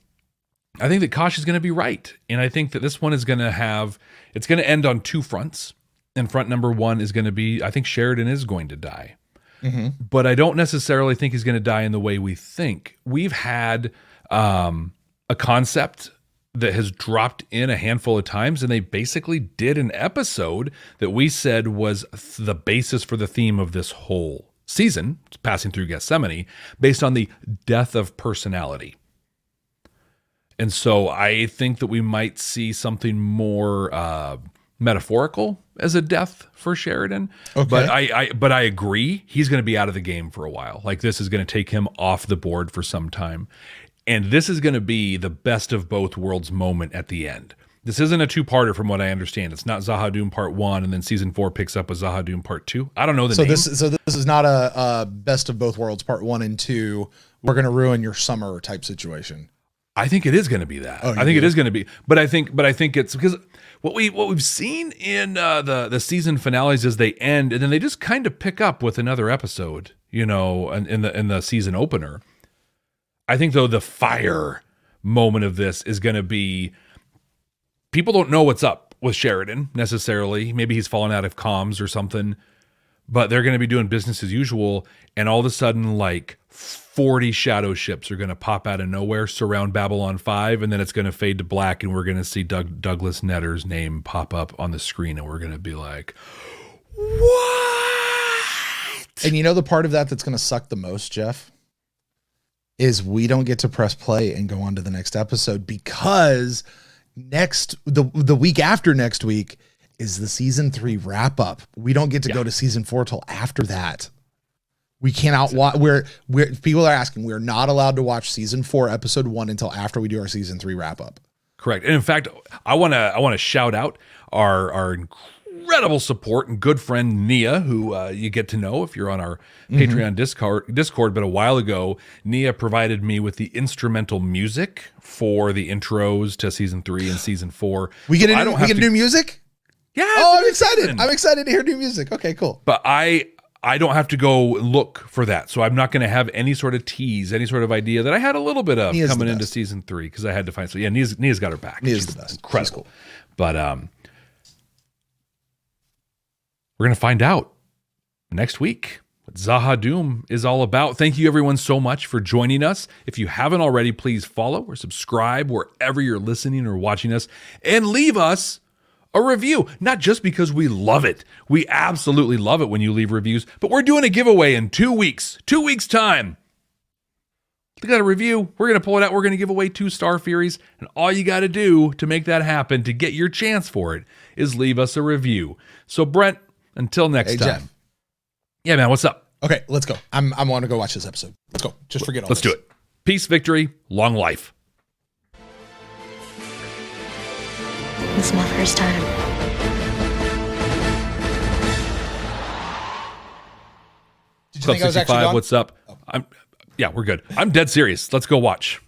I think that Kosh is going to be right. And I think that this one is going to have, it's going to end on two fronts. And front number one is going to be, I think Sheridan is going to die. But I don't necessarily think he's going to die in the way we think. We've had um, a concept that has dropped in a handful of times, and they basically did an episode that we said was th- the basis for the theme of this whole season, passing through Gethsemane, based on the death of personality. And so I think that we might see something more uh, metaphorical as a death for Sheridan. Okay. But I, I but I agree he's going to be out of the game for a while. Like this is going to take him off the board for some time. And this is going to be the best of both worlds moment at the end. This isn't a two-parter from what I understand. It's not Z'ha'dum Part 1 and then season 4 picks up with Z'ha'dum Part 2. I don't know the So name. this so this is not a, a best of both worlds part one and two. We're gonna ruin your summer type situation. I think it is going to be that. Oh, I think it do? is going to be, but I think, but I think it's because what we what we've seen in uh, the the season finales is they end and then they just kind of pick up with another episode, you know, in, in the in the season opener. I think though the fire moment of this is going to be people don't know what's up with Sheridan necessarily. Maybe he's fallen out of comms or something, but they're going to be doing business as usual, and all of a sudden, like 40 shadow ships are going to pop out of nowhere, surround Babylon 5, and then it's going to fade to black, and we're going to see Doug, Douglas Netter's name pop up on the screen, and we're going to be like, what? And you know the part of that that's gonna suck the most, Jeff, is we don't get to press play and go on to the next episode because next the the week after next week is the season three wrap up. We don't get to go to season four till after that. We cannot watch. We're we're people are asking. We're not allowed to watch season four, episode one until after we do our season three wrap up. Correct. And in fact, I want to I want to shout out our our incredible support and good friend Nia, who uh, you get to know if you're on our Patreon Discord. Discord, but a while ago, Nia provided me with the instrumental music for the intros to season three and season four. We get So new, don't we get to- new music. Yeah. Oh, I'm excited. fun. I'm excited to hear new music. Okay, cool. but I I don't have to go look for that. So I'm not going to have any sort of tease, any sort of idea that I had a little bit of Nia's coming into season three because I had to find. So yeah, Nia's, Nia's got her back. Nia's She's the best. Incredible. cool. But um, we're gonna find out next week what Z'ha'dum is all about. Thank you everyone so much for joining us. If you haven't already, please follow or subscribe wherever you're listening or watching us, and leave us a review. Not just because we love it, we absolutely love it when you leave reviews, but we're doing a giveaway in two weeks, two weeks time. You got a review. We're going to pull it out. We're going to give away two Star Furies. And all you got to do to make that happen, to get your chance for it, is leave us a review. So, Brent, until next Hey, time. Jeff. Yeah, man, what's up? Okay, let's go. I'm I want to go watch this episode. Let's go. Just forget all Let's do it. Peace, victory, long life. It's my first time. Did you Club think I was 65, what's up? Oh. I'm yeah, we're good. I'm dead serious. Let's go watch.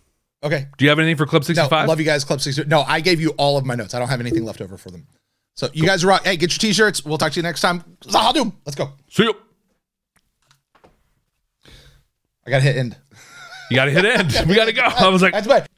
Okay. Do you have anything for Club No, 65? love you guys. Club 60. No, I gave you all of my notes. I don't have anything left over for them. So you guys are rock. Hey, get your t-shirts. We'll talk to you next time. Z'ha'dum. Let's go. See you. I got to hit end. You got to hit end. we got to go. I was like, That's bad.